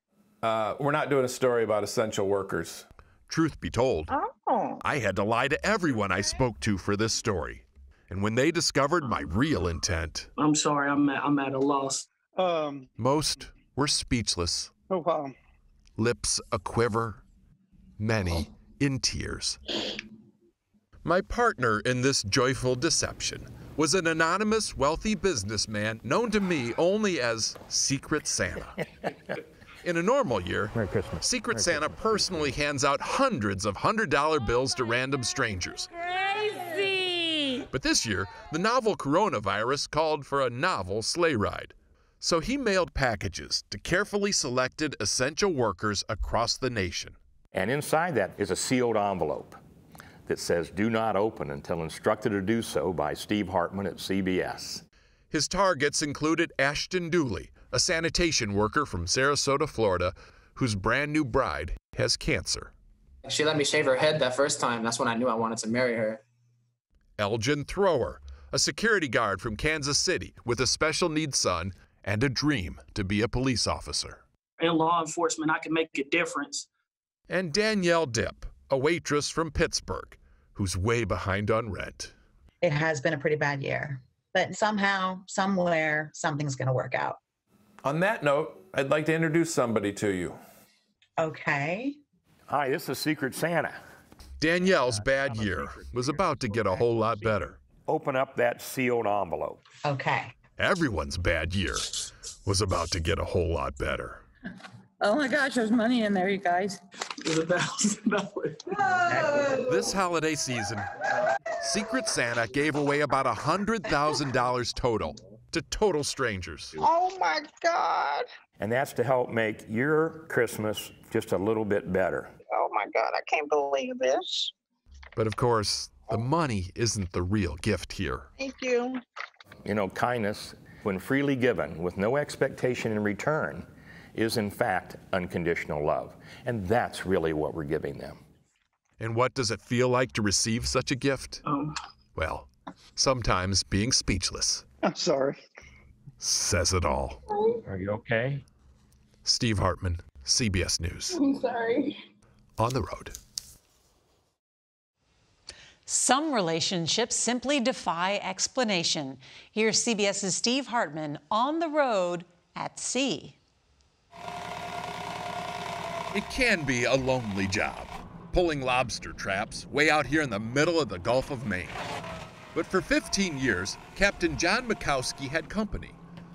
Uh, we're not doing a story about essential workers. Truth be told, Oh. I had to lie to everyone I spoke to for this story. And when they discovered my real intent, I'm sorry, I'm at, I'm at a loss. Um. most were speechless, Oh wow. lips a quiver, many in tears. My partner in this joyful deception was an anonymous wealthy businessman known to me only as Secret Santa. In a normal year, Secret Santa personally hands out hundreds of $100 bills to random strangers. Crazy! But this year, the novel coronavirus called for a novel sleigh ride. So he mailed packages to carefully selected essential workers across the nation. And inside that is a sealed envelope. That says do not open until instructed to do so by Steve Hartman at CBS. His targets included Ashton Dooley, a sanitation worker from Sarasota, Florida, whose brand new bride has cancer. She let me shave her head that first time. That's when I knew I wanted to marry her. Elgin Thrower, a security guard from Kansas City with a special needs son and a dream to be a police officer. In law enforcement, I can make a difference. And Danielle Dipp, a waitress from Pittsburgh, who's way behind on rent. It has been a pretty bad year, but somehow, somewhere, something's going to work out. On that note, I'd like to introduce somebody to you. Okay. Hi, this is Secret Santa. Danielle's bad year was about to get a whole lot better. Open up that sealed envelope. Okay. Everyone's bad year was about to get a whole lot better. Oh my gosh, there's money in there, you guys. This holiday season, Secret Santa gave away about $100,000 total to total strangers. Oh my God. And that's to help make your Christmas just a little bit better. Oh my God. I can't believe this. But of course, the money isn't the real gift here. Thank you. You know, kindness, when freely given with no expectation in return, is in fact unconditional love. And that's really what we're giving them. And what does it feel like to receive such a gift? Um, Well, sometimes being speechless I'm sorry. says it all. Are you okay? Steve Hartman, CBS News. I'm sorry. On the road. Some relationships simply defy explanation. Here's CBS's Steve Hartman on the road at sea. It can be a lonely job, pulling lobster traps way out here in the middle of the Gulf of Maine. But for 15 years, Captain John Mikowski had company,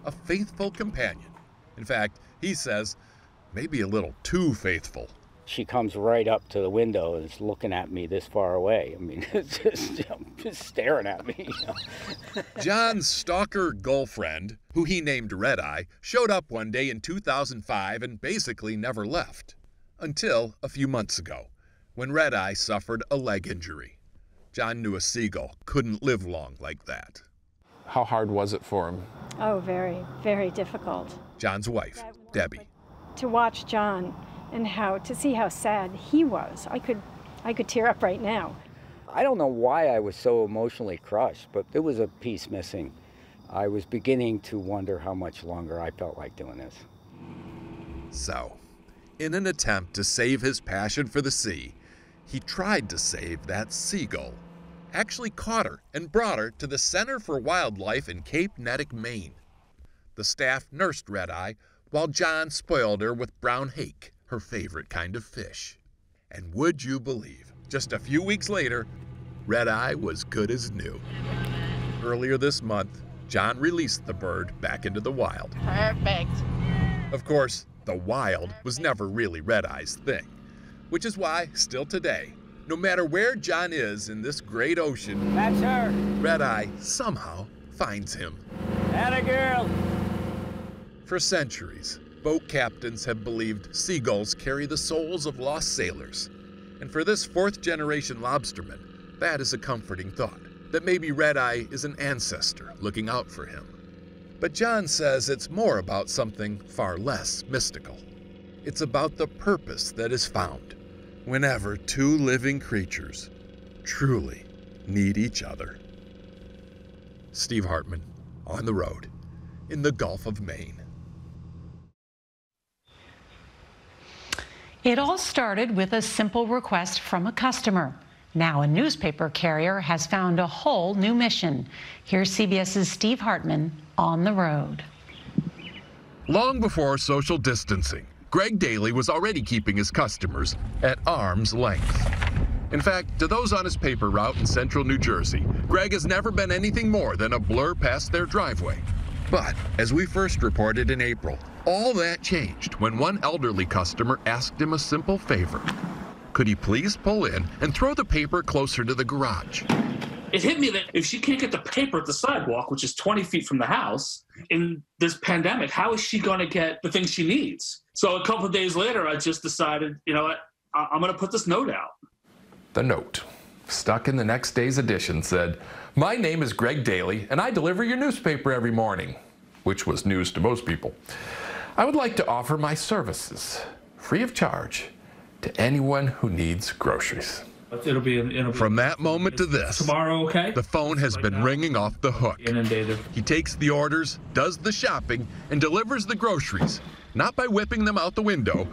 a faithful companion. In fact, he says, maybe a little too faithful. She comes right up to the window and is looking at me this far away. I mean, it's just, you know, just staring at me. You know? John's stalker girlfriend, who he named Red Eye, showed up one day in 2005 and basically never left. Until a few months ago, when Red Eye suffered a leg injury. John knew a seagull couldn't live long like that. How hard was it for him? Oh, very, very difficult. John's wife, Debbie. To watch John and how to see how sad he was. I could I could tear up right now. I don't know why I was so emotionally crushed, but there was a piece missing. I was beginning to wonder how much longer I felt like doing this. So, in an attempt to save his passion for the sea, he tried to save that seagull. Actually caught her and brought her to the Center for Wildlife in Cape Neddick, Maine. The staff nursed Red Eye while John spoiled her with brown hake, her favorite kind of fish. And would you believe, just a few weeks later, Red Eye was good as new. Earlier this month, John released the bird back into the wild. Perfect. Of course, the wild was never really Red Eye's thing, which is why, still today, no matter where John is in this great ocean, That's her. Red Eye somehow finds him. Atta girl. For centuries, boat captains have believed seagulls carry the souls of lost sailors. And for this fourth generation lobsterman, that is a comforting thought that maybe Red Eye is an ancestor looking out for him. But John says it's more about something far less mystical. It's about the purpose that is found whenever two living creatures truly need each other. Steve Hartman, on the road, in the Gulf of Maine. It all started with a simple request from a customer. Now, a newspaper carrier has found a whole new mission. Here's CBS's Steve Hartman on the road. Long before social distancing, Greg Daly was already keeping his customers at arm's length. In fact, to those on his paper route in central New Jersey, Greg has never been anything more than a blur past their driveway. But, as we first reported in April, all that changed when one elderly customer asked him a simple favor. Could he please pull in and throw the paper closer to the garage? It hit me that if she can't get the paper at the sidewalk, which is 20 feet from the house, in this pandemic, how is she going to get the things she needs? So a couple of days later, I just decided, you know what, I- I'm going to put this note out. The note. stuck in the next day's edition, said, My name is Greg Daly, and I deliver your newspaper every morning, which was news to most people. I would like to offer my services, free of charge, to anyone who needs groceries. It'll be, it'll be From that moment to this, tomorrow, okay? the phone has been ringing off the hook. Inundated. He takes the orders, does the shopping, and delivers the groceries, not by whipping them out the window,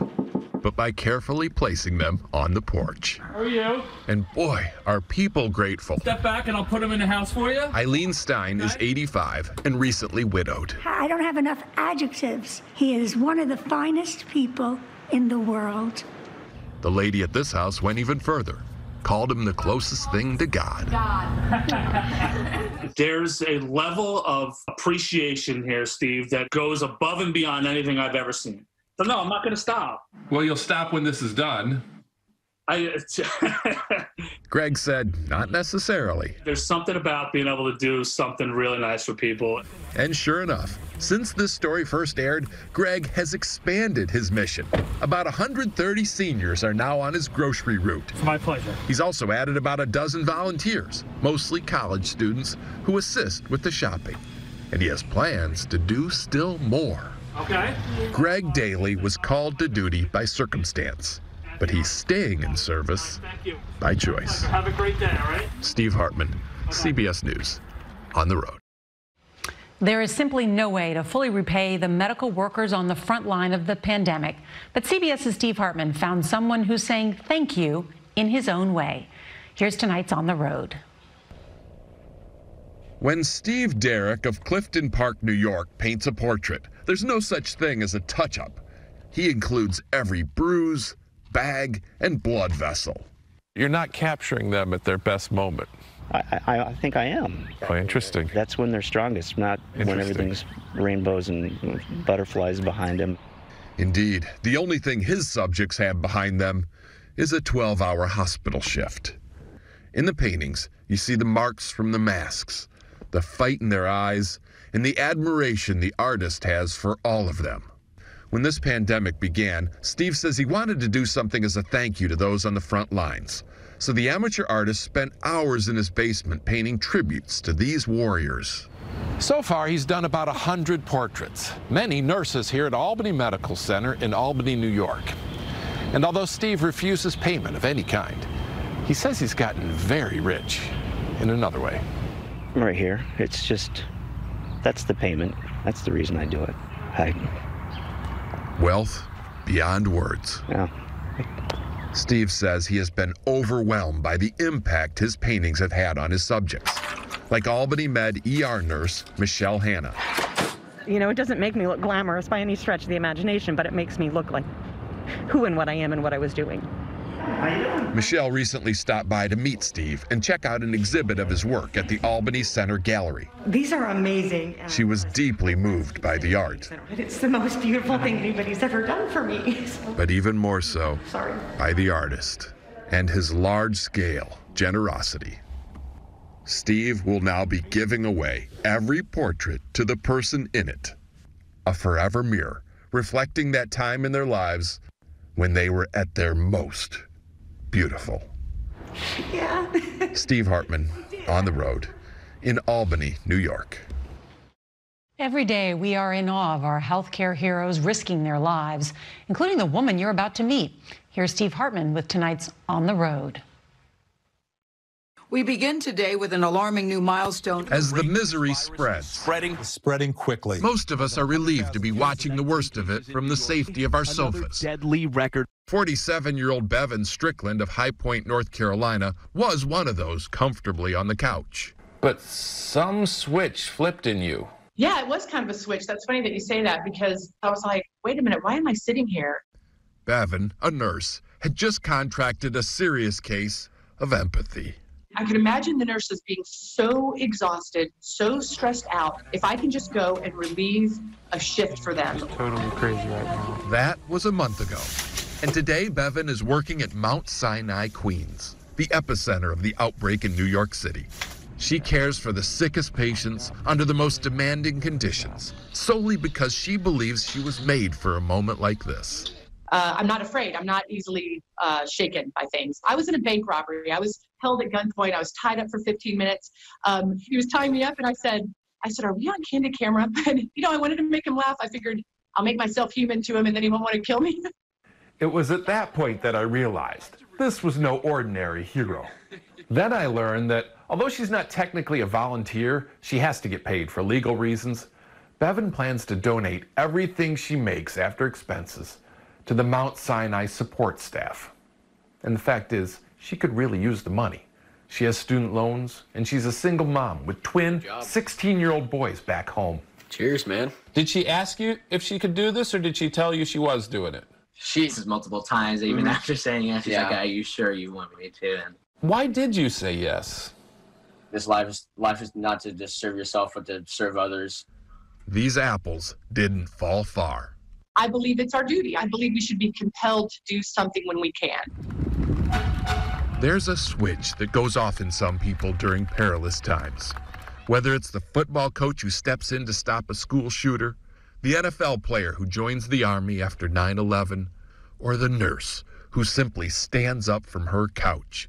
but by carefully placing them on the porch. How are you? And boy, are people grateful. Step back and I'll put them in the house for you. Eileen Stein is 85 and recently widowed. I don't have enough adjectives. He is one of the finest people in the world. The lady at this house went even further, called him the closest thing to God. There's a level of appreciation here, Steve, that goes above and beyond anything I've ever seen. But no, I'm not going to stop. Well, you'll stop when this is done. I, Greg said, not necessarily. there's something about being able to do something really nice for people. And sure enough, since this story first aired, Greg has expanded his mission. About 130 seniors are now on his grocery route. It's my pleasure. He's also added about a dozen volunteers, mostly college students, who assist with the shopping. And he has plans to do still more. Okay. Greg Daly was called to duty by circumstance, but he's staying in service by choice. Have a great day, all right? Steve Hartman, CBS News, on the road. There is simply no way to fully repay the medical workers on the front line of the pandemic. But CBS's Steve Hartman found someone who's saying thank you in his own way. Here's tonight's On the Road. When Steve Derrick of Clifton Park, New York, paints a portrait, there's no such thing as a touch up. He includes every bruise, bag, and blood vessel. You're not capturing them at their best moment. I, I, I think I am. Oh, interesting. That's when they're strongest, not when everything's rainbows and butterflies behind them. Indeed, the only thing his subjects have behind them is a 12 hour hospital shift. In the paintings, you see the marks from the masks, the fight in their eyes, and the admiration the artist has for all of them. When this pandemic began, Steve says he wanted to do something as a thank you to those on the front lines. So the amateur artist spent hours in his basement painting tributes to these warriors. So far, he's done about 100 portraits, many nurses here at Albany Medical Center in Albany, New York. And although Steve refuses payment of any kind, he says he's gotten very rich in another way. Right here, it's just that's the payment. That's the reason I do it. I, Wealth beyond words. Yeah. Steve says he has been overwhelmed by the impact his paintings have had on his subjects, like Albany Med ER nurse Michelle Hanna. You know, it doesn't make me look glamorous by any stretch of the imagination, but it makes me look like who and what I am and what I was doing. Michelle recently stopped by to meet Steve and check out an exhibit of his work at the Albany Center Gallery. These are amazing. Uh, she was deeply moved by the art, It's the most beautiful thing anybody's ever done for me. but even more so Sorry. by the artist and his large scale generosity. Steve will now be giving away every portrait to the person in it, a forever mirror reflecting that time in their lives when they were at their most beautiful. Yeah. Steve Hartman on the road in Albany, New York. Every day, we are in awe of our healthcare heroes risking their lives, including the woman you're about to meet. Here's Steve Hartman with tonight's On the Road. We begin today with an alarming new milestone. As the misery spreads, spreading, spreading quickly. most of us are relieved to be watching the worst of it from the safety of our sofas. Deadly record. 47 year old Bevan Strickland of High Point, North Carolina, was one of those comfortably on the couch. But some switch flipped in you. Yeah, it was kind of a switch. That's funny that you say that because I was like, wait a minute, why am I sitting here? Bevan, a nurse, had just contracted a serious case of empathy. I could imagine the nurses being so exhausted, so stressed out. If I can just go and relieve a shift for them. Totally crazy right now. That was a month ago. And today, Bevan is working at Mount Sinai, Queens, the epicenter of the outbreak in New York City. She cares for the sickest patients under the most demanding conditions, solely because she believes she was made for a moment like this. Uh, I'm not afraid. I'm not easily uh, shaken by things. I was in a bank robbery. I was held at gunpoint. I was tied up for 15 minutes. Um, he was tying me up, and I said, I said, "Are we on candid camera?" And you know, I wanted to make him laugh. I figured I'll make myself human to him, and then he won't want to kill me. It was at that point that I realized this was no ordinary hero. Then I learned that although she's not technically a volunteer, she has to get paid for legal reasons. Bevan plans to donate everything she makes after expenses to the Mount Sinai support staff. And the fact is, she could really use the money. She has student loans, and she's a single mom with twin 16 year old boys back home. Cheers, man. Did she ask you if she could do this, or did she tell you she was doing it? She says multiple times, even Mhm. after saying yes, she's like, "Are you sure you want me to?" And Why did you say yes? This life is life is not to just serve yourself, but to serve others. These apples didn't fall far. I believe it's our duty. I believe we should be compelled to do something when we can. There's a switch that goes off in some people during perilous times. Whether it's the football coach who steps in to stop a school shooter, the NFL player who joins the Army after 9 11, or the nurse who simply stands up from her couch.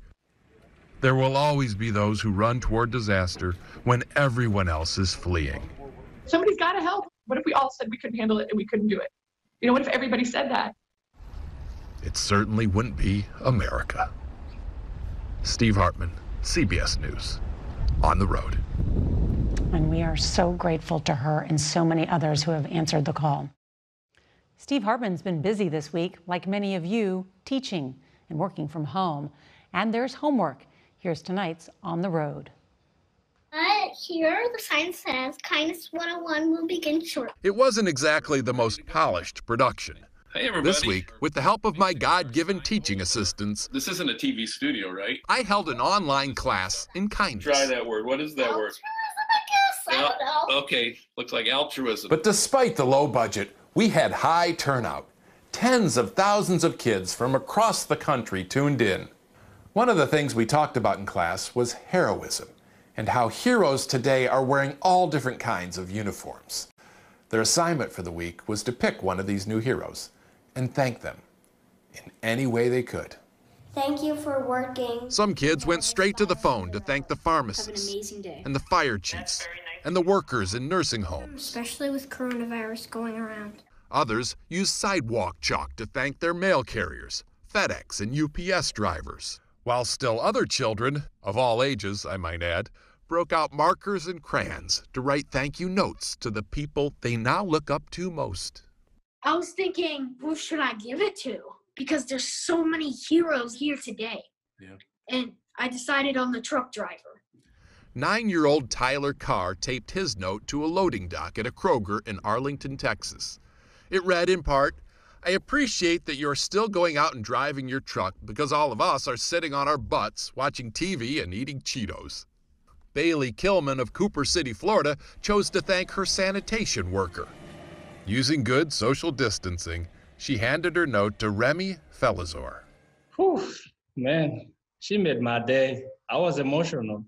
There will always be those who run toward disaster when everyone else is fleeing. Somebody's got to help. What if we all said we couldn't handle it and we couldn't do it? You know, what if everybody said that? It certainly wouldn't be America. Steve Hartman, CBS News, on the road. And we are so grateful to her and so many others who have answered the call. Steve Hartman's been busy this week, like many of you, teaching and working from home. And there's homework. Here's tonight's On the Road. Uh, here, the sign says Kindness 101 will begin shortly. It wasn't exactly the most polished production. Hey, everybody. This week, with the help of my God given teaching assistants, This isn't a TV studio, right? I held an online class in kindness. Try that word. What is that word? Altruism, I don't know. Okay, looks like altruism. But despite the low budget, we had high turnout. Tens of thousands of kids from across the country tuned in. One of the things we talked about in class was heroism and how heroes today are wearing all different kinds of uniforms. Their assignment for the week was to pick one of these new heroes and thank them in any way they could. Thank you for working. Some kids went straight to the phone to thank the Have an pharmacists amazing day. and the fire chiefs and the workers in nursing homes. Especially with coronavirus going around. Others used sidewalk chalk to thank their mail carriers, FedEx and UPS drivers. While still other children, of all ages, I might add, broke out markers and crayons to write thank you notes to the people they now look up to most. I was thinking, who should I give it to? Because there's so many heroes here today. Yeah. And I decided on the truck driver. Nine year old Tyler Carr taped his note to a loading dock at a Kroger in Arlington, Texas. It read in part I appreciate that you're still going out and driving your truck because all of us are sitting on our butts watching TV and eating Cheetos. Bailey Killman of Cooper City, Florida, chose to thank her sanitation worker. Using good social distancing, she handed her note to Remy Felizor. Whew, man, she made my day. I was emotional.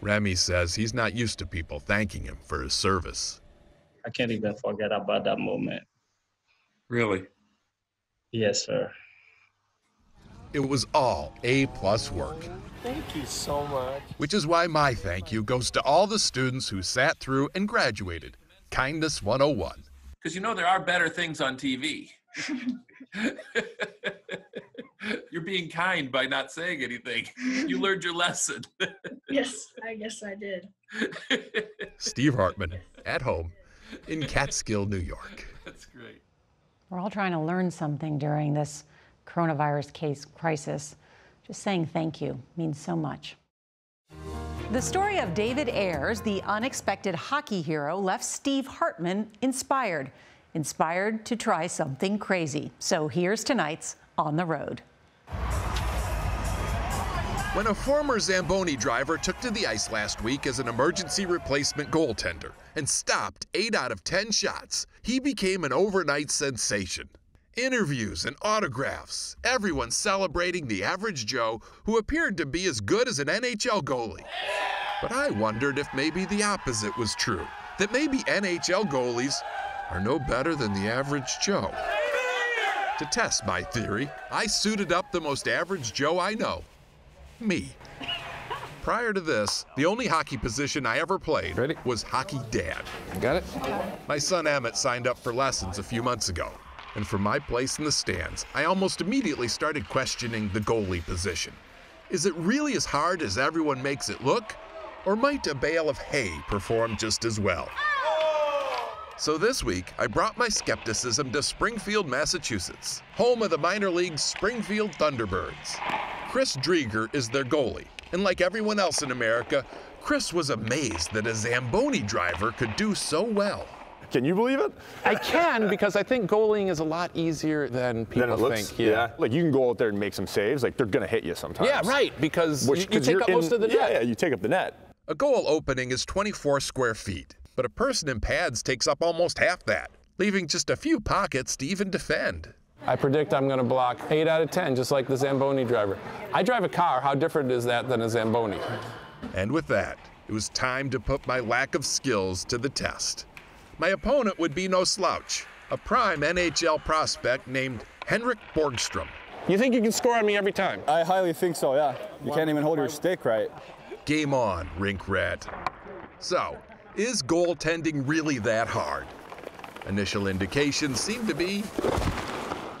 Remy says he's not used to people thanking him for his service. I can't even forget about that moment. Really? Yes, sir. It was all A plus work. Thank you so much. Which is why my thank you goes to all the students who sat through and graduated Kindness 101. Because you know there are better things on TV. You're being kind by not saying anything. You learned your lesson. yes, I guess I did. Steve Hartman at home in Catskill, New York. That's great. We're all trying to learn something during this coronavirus case crisis. Just saying thank you means so much. The story of David Ayres, the unexpected hockey hero, left Steve Hartman inspired. Inspired to try something crazy. So here's tonight's On the Road. When a former Zamboni driver took to the ice last week as an emergency replacement goaltender and stopped 8 out of 10 shots, he became an overnight sensation. Interviews and autographs, everyone celebrating the average Joe who appeared to be as good as an NHL goalie. But I wondered if maybe the opposite was true, that maybe NHL goalies are no better than the average Joe. To test my theory, I suited up the most average Joe I know, me. Prior to this, the only hockey position I ever played was hockey dad. Got it? My son Emmett signed up for lessons a few months ago, and from my place in the stands, I almost immediately started questioning the goalie position. Is it really as hard as everyone makes it look? Or might a bale of hay perform just as well? So this week, I brought my skepticism to Springfield, Massachusetts, home of the minor league Springfield Thunderbirds. Chris Driedger is their goalie, and like everyone else in America, Chris was amazed that a Zamboni driver could do so well. Can you believe it? I can because I think goaling is a lot easier than people Then it looks, think. Yeah. Like you can go out there and make some saves. Like they're gonna hit you sometimes. Yeah, right, because you- you 'cause take you're up most of the net. yeah, net. Yeah, you take up the net. A goal opening is 24 square feet, but a person in pads takes up almost half that, leaving just a few pockets to even defend. I predict I'm going to block 8 out of 10, just like the Zamboni driver. I drive a car. How different is that than a Zamboni? And with that, it was time to put my lack of skills to the test. My opponent would be no slouch, a prime NHL prospect named Henrik Borgstrom. You think you can score on me every time? I highly think so. Yeah. You can't even hold your stick right. Game on, rink rat. So, is goaltending really that hard? Initial indications seem to be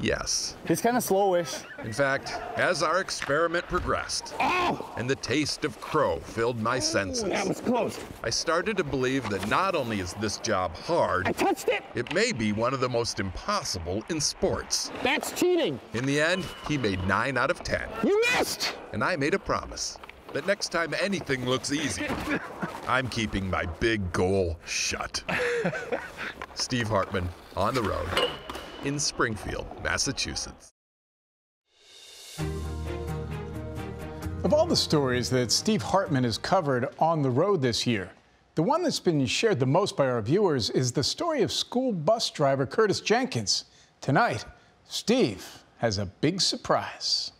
yes. He's kind of slowish. In fact, as our experiment progressed, and the taste of crow filled my senses, that was close. I started to believe that not only is this job hard, I touched it. it may be one of the most impossible in sports. That's cheating. In the end, he made 9 out of 10. You missed. And I made a promise that next time anything looks easy, I'm keeping my big goal shut. Steve Hartman on the road in Springfield, Massachusetts. Of all the stories that Steve Hartman has covered on the road this year, the one that's been shared the most by our viewers is the story of school bus driver Curtis Jenkins. Tonight, Steve has a big surprise.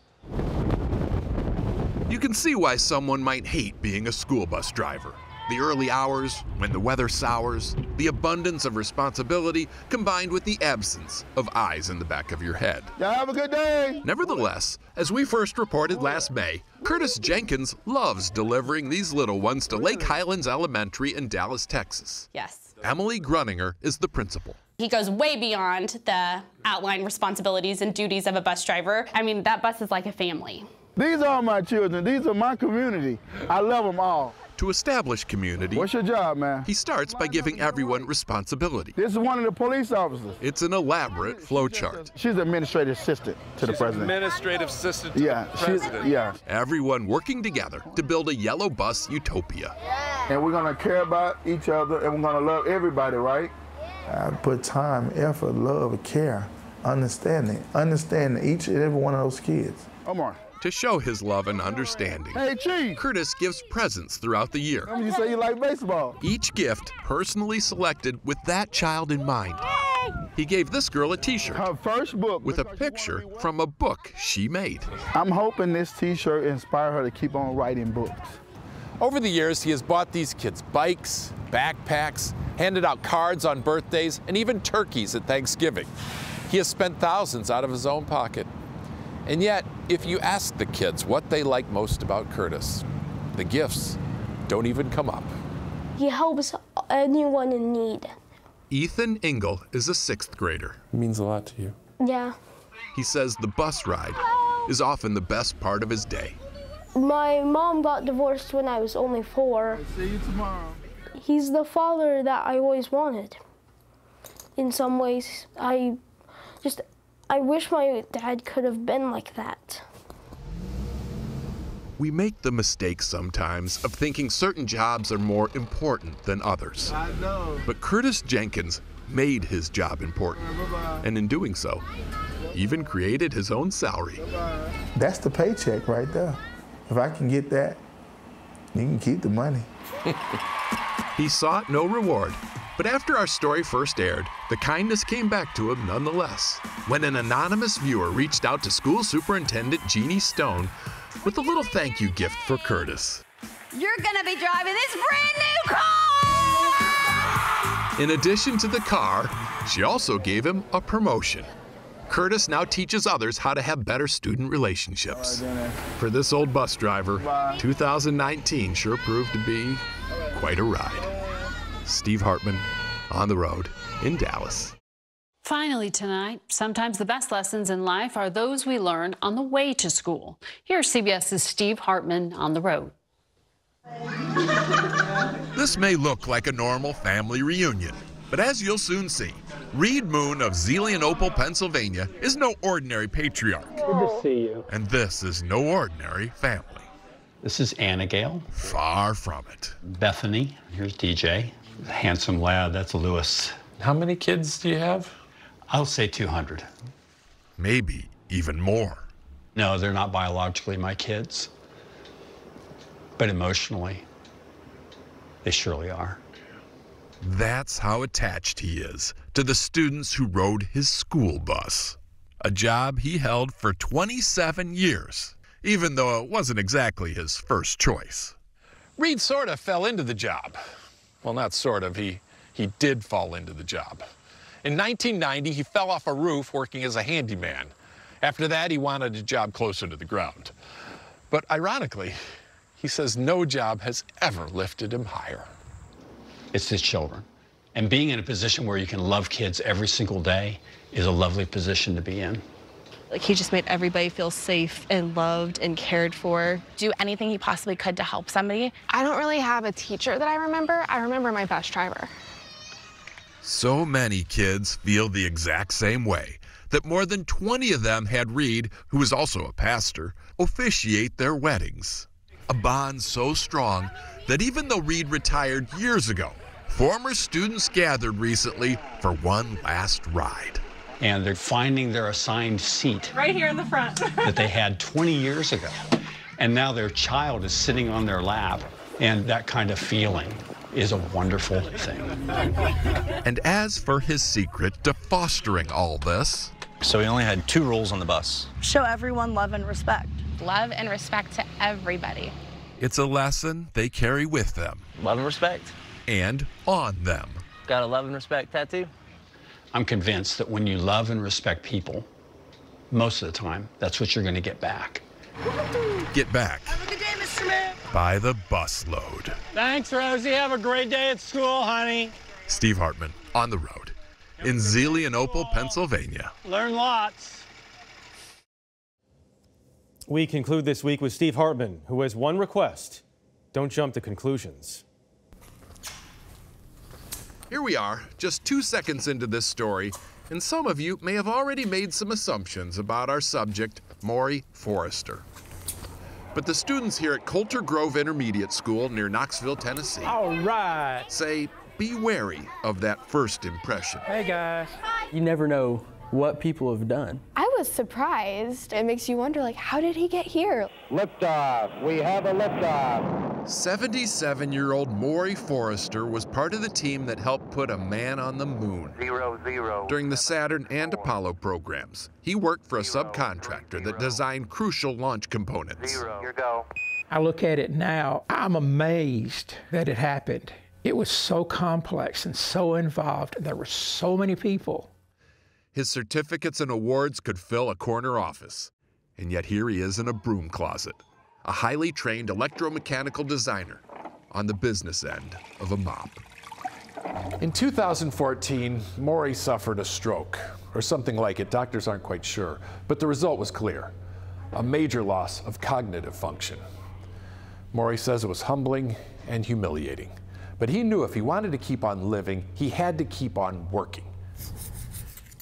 You can see why someone might hate being a school bus driver. The early hours, when the weather sours, the abundance of responsibility combined with the absence of eyes in the back of your head. Y'all have a good day. Nevertheless, as we first reported last May, Curtis Jenkins loves delivering these little ones to Lake Highlands Elementary in Dallas, Texas. Yes. Emily Grunninger is the principal. He goes way beyond the outlined responsibilities and duties of a bus driver. I mean, that bus is like a family. These are my children. These are my community. I love them all. To establish community, What's your job, man? he starts by giving everyone responsibility. This is one of the police officers. It's an elaborate flowchart. She's the administrative assistant to the president. Administrative assistant to Yeah, the she's, president. yeah. Everyone working together to build a yellow bus utopia. Yeah. And we're gonna care about each other and we're gonna love everybody, right? I put time, effort, love, care, understanding, understanding each and every one of those kids. Omar. To show his love and understanding, Hey, Chief. Curtis gives presents throughout the year. You say you like baseball. Each gift personally selected with that child in mind. He gave this girl a t-shirt Her first book. with a picture from a book she made. I'm hoping this T-shirt inspire her to keep on writing books. Over the years, he has bought these kids bikes, backpacks, handed out cards on birthdays, and even turkeys at Thanksgiving. He has spent thousands out of his own pocket. And yet, if you ask the kids what they like most about Curtis, the gifts don't even come up. He helps anyone in need. Ethan Engel is a sixth grader. It means a lot to you. Yeah. He says the bus ride is often the best part of his day. My mom got divorced when I was only four. See you tomorrow. He's the father that I always wanted. In some ways, I just I wish my dad could have been like that. We make the mistake sometimes of thinking certain jobs are more important than others. I know. But Curtis Jenkins made his job important, and in doing so, even created his own salary. That's the paycheck right there. If I can get that, you can keep the money. He sought no reward, but after our story first aired, the kindness came back to him nonetheless. When an anonymous viewer reached out to school superintendent Jeannie Stone with a little thank you gift for Curtis. You're gonna be driving this brand new car! In addition to the car, she also gave him a promotion. Curtis now teaches others how to have better student relationships. For this old bus driver, 2019 sure proved to be quite a ride. Steve Hartman on the road in Dallas. Finally, tonight, sometimes the best lessons in life are those we learn on the way to school. Here's CBS's Steve Hartman on the road. This may look like a normal family reunion, but as you'll soon see, Reed Moon of Zelienople, Pennsylvania is no ordinary patriarch. Good to see you. And this is no ordinary family. This is Anna Gale. Far from it. Bethany. Here's DJ. Handsome lad. That's a Lewis. How many kids do you have? I'll say 200. Maybe even more. No, they're not biologically my kids. But emotionally, they surely are. That's how attached he is to the students who rode his school bus. A job he held for 27 years, even though it wasn't exactly his first choice. Reed sort of fell into the job. Well, not sort of, he, he did fall into the job. In 1990, he fell off a roof working as a handyman. After that, he wanted a job closer to the ground. But ironically, he says no job has ever lifted him higher. It's his children. And being in a position where you can love kids every single day is a lovely position to be in. Like he just made everybody feel safe and loved and cared for. Do anything he possibly could to help somebody. I don't really have a teacher that I remember. I remember my bus driver. So many kids feel the exact same way that more than 20 of them had Reed, who was also a pastor, officiate their weddings. A bond so strong that even though Reed retired years ago, former students gathered recently for one last ride. And they're finding their assigned seat Right here in the front. that they had 20 years ago. And now their child is sitting on their lap. And that kind of feeling is a wonderful thing. And as for his secret to fostering all this, So he only had two rules on the bus. Show everyone love and respect. Love and respect to everybody. it's a lesson they carry with them Love and respect. and on them. Got a love and respect tattoo? I'm convinced that when you love and respect people, most of the time, that's what you're going to get back. Get back have a good day mr by the busload. Thanks, Rosie. Have a great day at school, honey. Steve Hartman on the road in Zelienople, Pennsylvania. Learn lots. We conclude this week with Steve Hartman, who has one request don't jump to conclusions. Here we are, just two seconds into this story, and some of you may have already made some assumptions about our subject, Maury Forrester. But the students here at Coulter Grove Intermediate School near Knoxville, Tennessee, All right. say be wary of that first impression. Hey, guys. You never know what people have done. I was surprised. It makes you wonder, like, how did he get here? Liftoff. We have a liftoff. 77 year old Maury Forrester was part of the team that helped put a man on the moon. Zero, zero. During the Saturn and Apollo programs, he worked for a subcontractor that designed crucial launch components. Zero. Here go. I look at it now, I'm amazed that it happened. It was so complex and so involved. There were so many people. His certificates and awards could fill a corner office. And yet here he is in a broom closet, a highly trained electromechanical designer on the business end of a mop. In 2014, Maury suffered a stroke, or something like it. Doctors aren't quite sure. But the result was clear a major loss of cognitive function. Maury says it was humbling and humiliating. But he knew if he wanted to keep on living, he had to keep on working.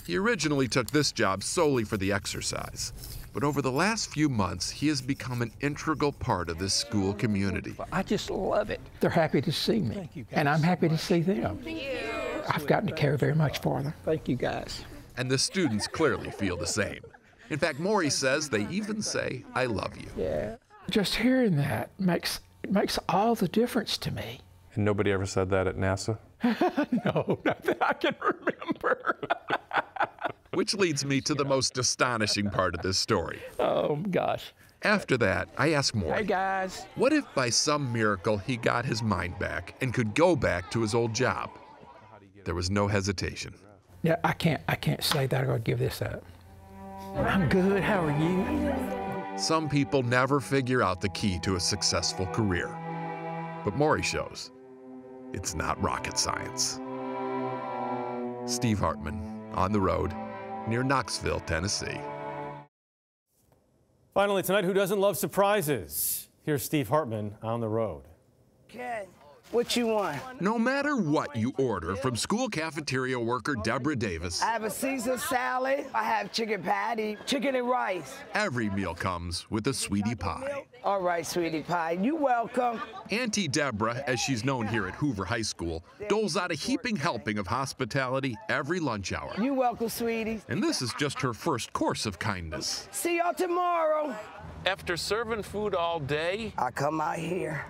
He originally took this job solely for the exercise, but over the last few months, he has become an integral part of this school community. I just love it. They're happy to see me, and I'm happy to see them. I've gotten to care very much for them. Thank you, guys. And the students clearly feel the same. In fact, Maury says they even say, I love you. Yeah. Just hearing that makes it makes all the difference to me. And nobody ever said that at NASA? no, not that I can remember. Which leads me to the most astonishing part of this story. Oh, gosh. After that, I ask asked Hey, guys. what if by some miracle he got his mind back and could go back to his old job? There was no hesitation. Yeah, I can't. I can't say that. I gotta give this up. I'm good. How are you? Some people never figure out the key to a successful career. But Maury shows it's not rocket science. Steve Hartman on the road near Knoxville, Tennessee. Finally, tonight, who doesn't love surprises? Here's Steve Hartman on the road. Ken, what you want? No matter what you order from school cafeteria worker Deborah Davis, I have a Caesar salad. I have chicken patty, chicken and rice. every meal comes with a sweetie pie. All right, sweetie pie. You welcome. Auntie Deborah, as she's known here at Hoover High School, doles out a heaping helping of hospitality every lunch hour. You welcome, sweeties. And this is just her first course of kindness. See y'all tomorrow. After serving food all day, I come out here.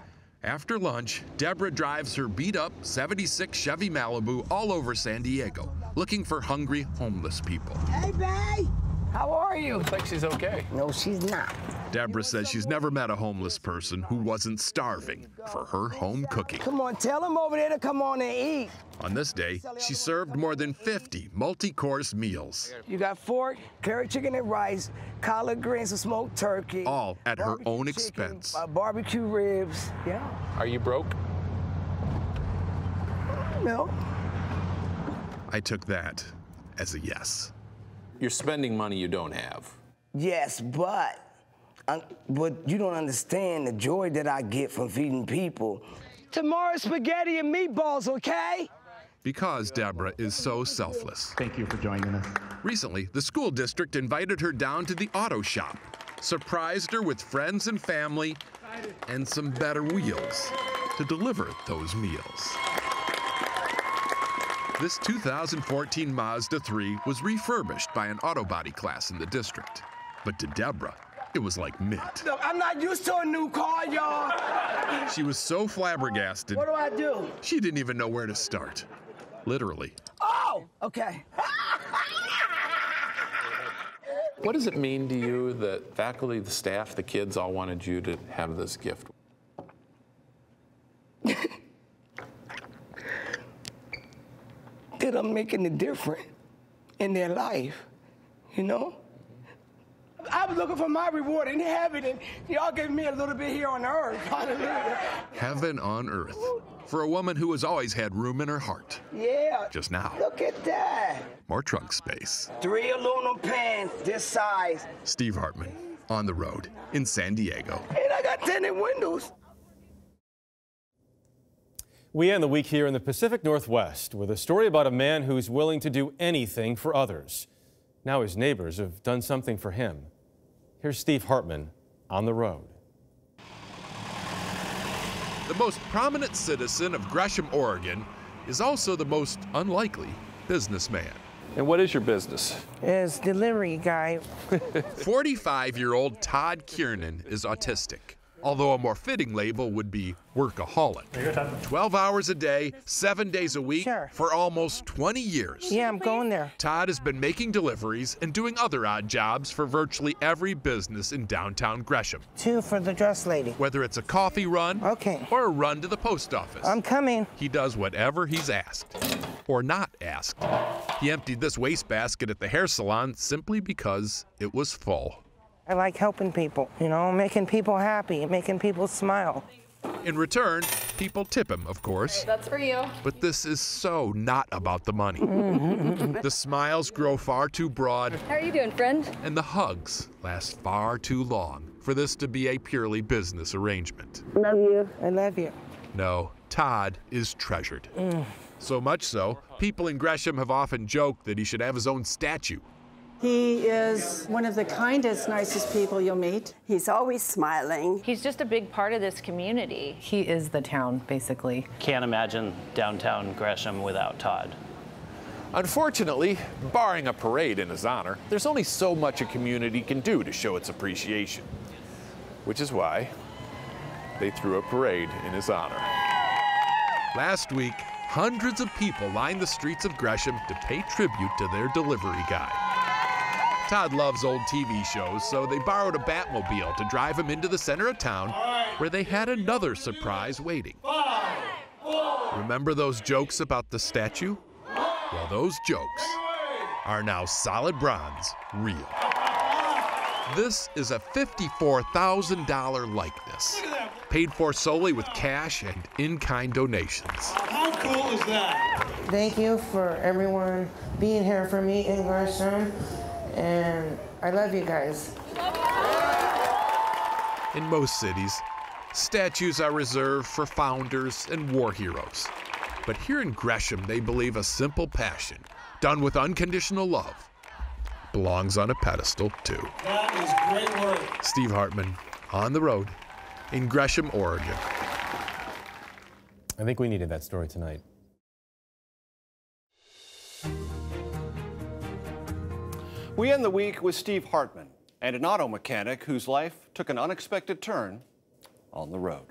After lunch, Deborah drives her beat up 76 Chevy Malibu all over San Diego, looking for hungry homeless people. Hey, babe. How are you? Looks like she's okay. No, she's not. Deborah says she's never met a homeless person who wasn't starving for her home cooking. Come on, tell him over there to come on and eat. On this day, she served more than 50 multi course meals, You got fork, curry chicken and rice, collard greens and smoked turkey. all at her own chicken, expense. uh, barbecue ribs. Yeah. Are you broke? No. I took that as a yes. You're spending money you don't have. Yes, but but you don't understand the joy that I get from feeding people. Tomorrow spaghetti and meatballs, okay? Because Deborah is so selfless. Thank you for joining us. Recently, the school district invited her down to the auto shop, surprised her with friends and family, and some better wheels to deliver those meals. This 2014 Mazda 3 was refurbished by an auto body class in the district. But to Deborah, it was like mint. Look, I'm not used to a new car, y'all. She was so flabbergasted, What do I do? she didn't even know where to start. Literally. Oh, okay. What does it mean to you that faculty, the staff, the kids all wanted you to have this gift? that I'm making a difference in their life, you know? I was looking for my reward in heaven, and y'all gave me a little bit here on earth. Hallelujah. Heaven on earth. For a woman who has always had room in her heart. Yeah. Just now. Look at that. More trunk space. Three aluminum pans this size. Steve Hartman on the road in San Diego. And I got tinted windows. We end the week here in the Pacific Northwest with a story about a man who's willing to do anything for others. Now his neighbors have done something for him. Here's Steve Hartman on the road. The most prominent citizen of Gresham, Oregon, is also the most unlikely businessman. And what is your business? It's delivery guy. 45 year old Todd Kirnan is autistic, although a more fitting label would be workaholic. 12 hours a day, seven days a week, Sure. for almost 20 years. Yeah, I'm going there. Todd has been making deliveries and doing other odd jobs for virtually every business in downtown Gresham, Two for the dress lady. whether it's a coffee run Okay. or a run to the post office. I'm coming. He does whatever he's asked or not asked. He emptied this wastebasket at the hair salon simply because it was full. I like helping people, you know, making people happy, making people smile. In return, people tip him, of course. That's for you. But this is so not about the money. the smiles grow far too broad, How are you doing, friend? and the hugs last far too long for this to be a purely business arrangement. Love you. I love you. No, Todd is treasured. Mm. So much so, people in Gresham have often joked that he should have his own statue. He is one of the kindest, nicest people you'll meet. He's always smiling. He's just a big part of this community. He is the town, basically. Can't imagine downtown Gresham without Todd. Unfortunately, barring a parade in his honor, there's only so much a community can do to show its appreciation. Which is why they threw a parade in his honor. Last week, hundreds of people lined the streets of Gresham to pay tribute to their delivery guy. Todd loves old TV shows, so they borrowed a Batmobile to drive him into the center of town, where they had another surprise waiting. Remember those jokes about the statue? Well, those jokes are now solid bronze real. This is a $54,000 likeness, paid for solely with cash and in-kind donations. How cool is that? Thank you for everyone being here for me in Gresham, and I love you guys. In most cities, statues are reserved for founders and war heroes. But here in Gresham, they believe a simple passion, done with unconditional love, belongs on a pedestal too. That is great work. Steve Hartman, on the road in Gresham, Oregon. I think we needed that story tonight. We end the week with Steve Hartman and an auto mechanic whose life took an unexpected turn on the road.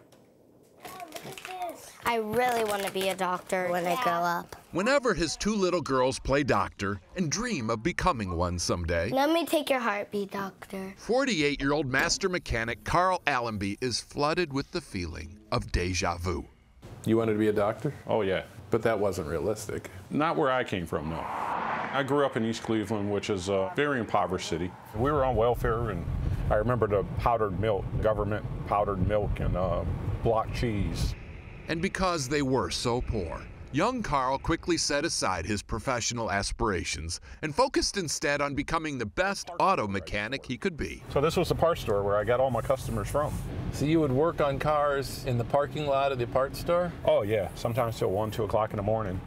I really want to be a doctor when I grow up. Whenever his two little girls play doctor and dream of becoming one someday, Let me take your heartbeat, doctor. 48 year old master mechanic Carl Allamby is flooded with the feeling of deja vu. You wanted to be a doctor? Oh, yeah. But that wasn't realistic. Not where I came from, no. I grew up in East Cleveland, which is a very impoverished city. We were on welfare, and I remember the powdered milk, government powdered milk, and uh, block cheese. And because they were so poor, young Carl quickly set aside his professional aspirations and focused instead on becoming the best auto mechanic he could be. So this was the parts store where I got all my customers from. So you would work on cars in the parking lot of the parts store? Oh yeah, sometimes till one, two o'clock in the morning.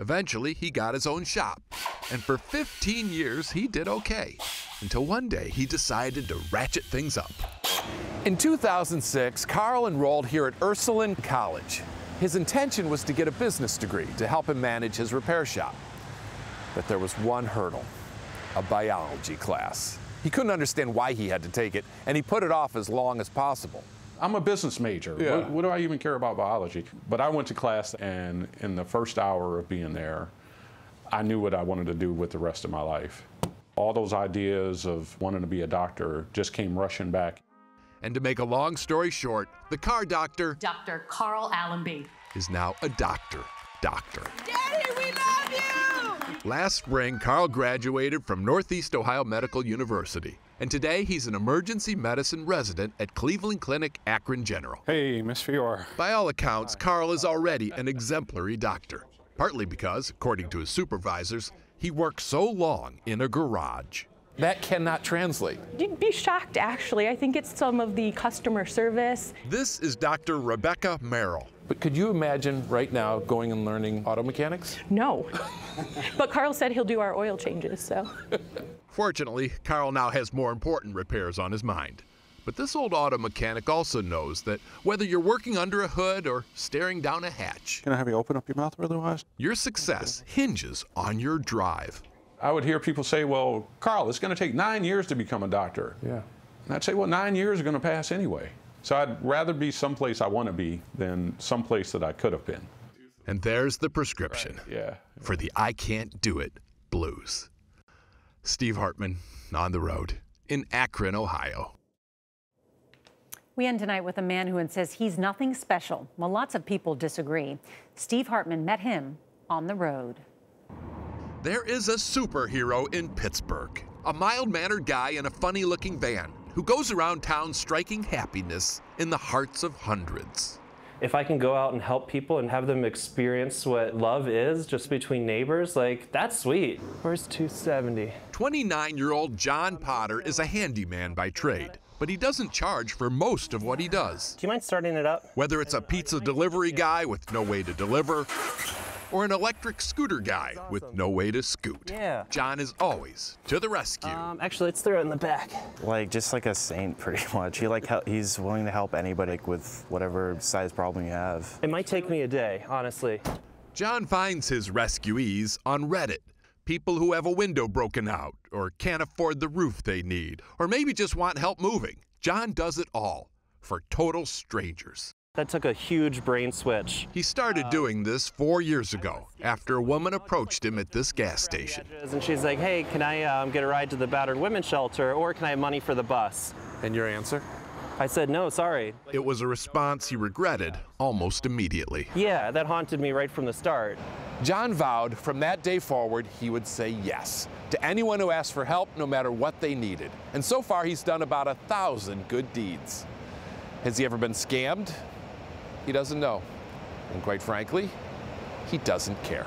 Eventually, he got his own shop, and for 15 years he did okay, until one day he decided to ratchet things up. In 2006, Carl enrolled here at Ursuline College. His intention was to get a business degree to help him manage his repair shop. But there was one hurdle a biology class. He couldn't understand why he had to take it, and he put it off as long as possible. I'm a business major. Yeah. What, what do I even care about biology? But I went to class, and in the first hour of being there, I knew what I wanted to do with the rest of my life. All those ideas of wanting to be a doctor just came rushing back. And to make a long story short, the car doctor Dr. Carl Allamby. is now a doctor. Doctor. Daddy, we love you! Last spring, Carl graduated from Northeast Ohio Medical University, and today he's an emergency medicine resident at Cleveland Clinic Akron General. Hey, Miss Fior. By all accounts, Carl is already an exemplary doctor, partly because, according to his supervisors, he worked so long in a garage. That cannot translate. You'd be shocked, actually. I think it's some of the customer service. This is Dr. Rebecca Merrill. But could you imagine right now going and learning auto mechanics? No. but Carl said he'll do our oil changes, so. Fortunately, Carl now has more important repairs on his mind. But this old auto mechanic also knows that whether you're working under a hood or staring down a hatch, Can I have you open up your mouth really wide? your success hinges on your drive. I would hear people say, well, Carl, it's going to take nine years to become a doctor. Yeah. And I'd say, well, nine years are going to pass anyway. So I'd rather be someplace I want to be than someplace that I could have been. And there's the prescription Yeah. for the I can't do it blues. Steve Hartman on the road in Akron, Ohio. We end tonight with a man who says he's nothing special. Well, lots of people disagree. Steve Hartman met him on the road. There is a superhero in Pittsburgh, a mild mannered guy in a funny looking van who goes around town striking happiness in the hearts of hundreds. If I can go out and help people and have them experience what love is just between neighbors, like that's sweet. Where's 270? 29 year old John Potter is a handyman by trade, but he doesn't charge for most of what he does. Do you mind starting it up? Whether it's a pizza delivery guy with no way to deliver, or an electric scooter guy with no way to scoot. Yeah. John is always to the rescue. Um, actually, let's throw it in the back. Like just like a saint, pretty much. He like he's willing to help anybody like, with whatever size problem you have. It might take me a day, honestly. John finds his rescuees on Reddit. People who have a window broken out, or can't afford the roof they need, or maybe just want help moving. John does it all for total strangers. That took a huge brain switch. He started doing this four years ago after a woman approached him at this gas station. And she's like, hey, can I um, get a ride to the battered women's shelter or can I have money for the bus? And your answer? I said, no, sorry. It was a response he regretted almost immediately. Yeah, that haunted me right from the start. John vowed from that day forward he would say yes to anyone who asked for help, no matter what they needed. And so far, he's done about a thousand good deeds. Has he ever been scammed? He doesn't know. And quite frankly, he doesn't care.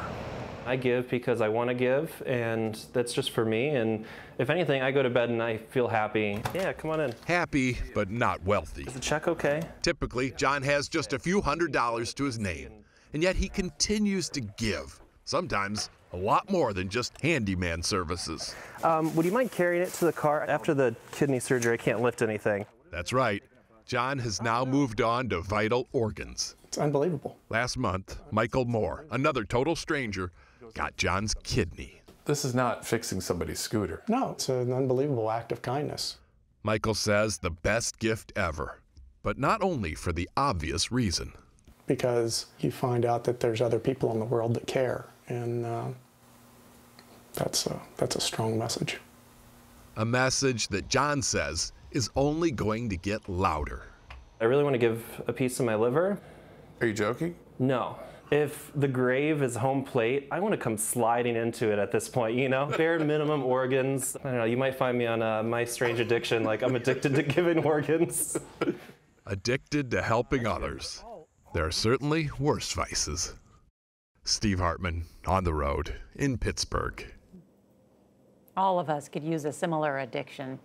I give because I want to give, and that's just for me. And if anything, I go to bed and I feel happy. Yeah, come on in. Happy, but not wealthy. Is the check okay? Typically, John has just a few hundred dollars to his name, and yet he continues to give. Sometimes a lot more than just handyman services. Um, would you mind carrying it to the car? After the kidney surgery, I can't lift anything. That's right. John has now moved on to vital organs. It's unbelievable. Last month, Michael Moore, another total stranger, got John's kidney. This is not fixing somebody's scooter. No, it's an unbelievable act of kindness. Michael says the best gift ever, but not only for the obvious reason. Because you find out that there's other people in the world that care, and uh, that's a, that's a strong message. A message that John says is only going to get louder. I really want to give a piece of my liver. Are you joking? No. If the grave is home plate, I want to come sliding into it at this point, you know? Bare minimum organs. I don't know, you might find me on uh, My Strange Addiction, like I'm addicted to giving organs. Addicted to helping others. There are certainly worse vices. Steve Hartman, on the road in Pittsburgh. All of us could use a similar addiction.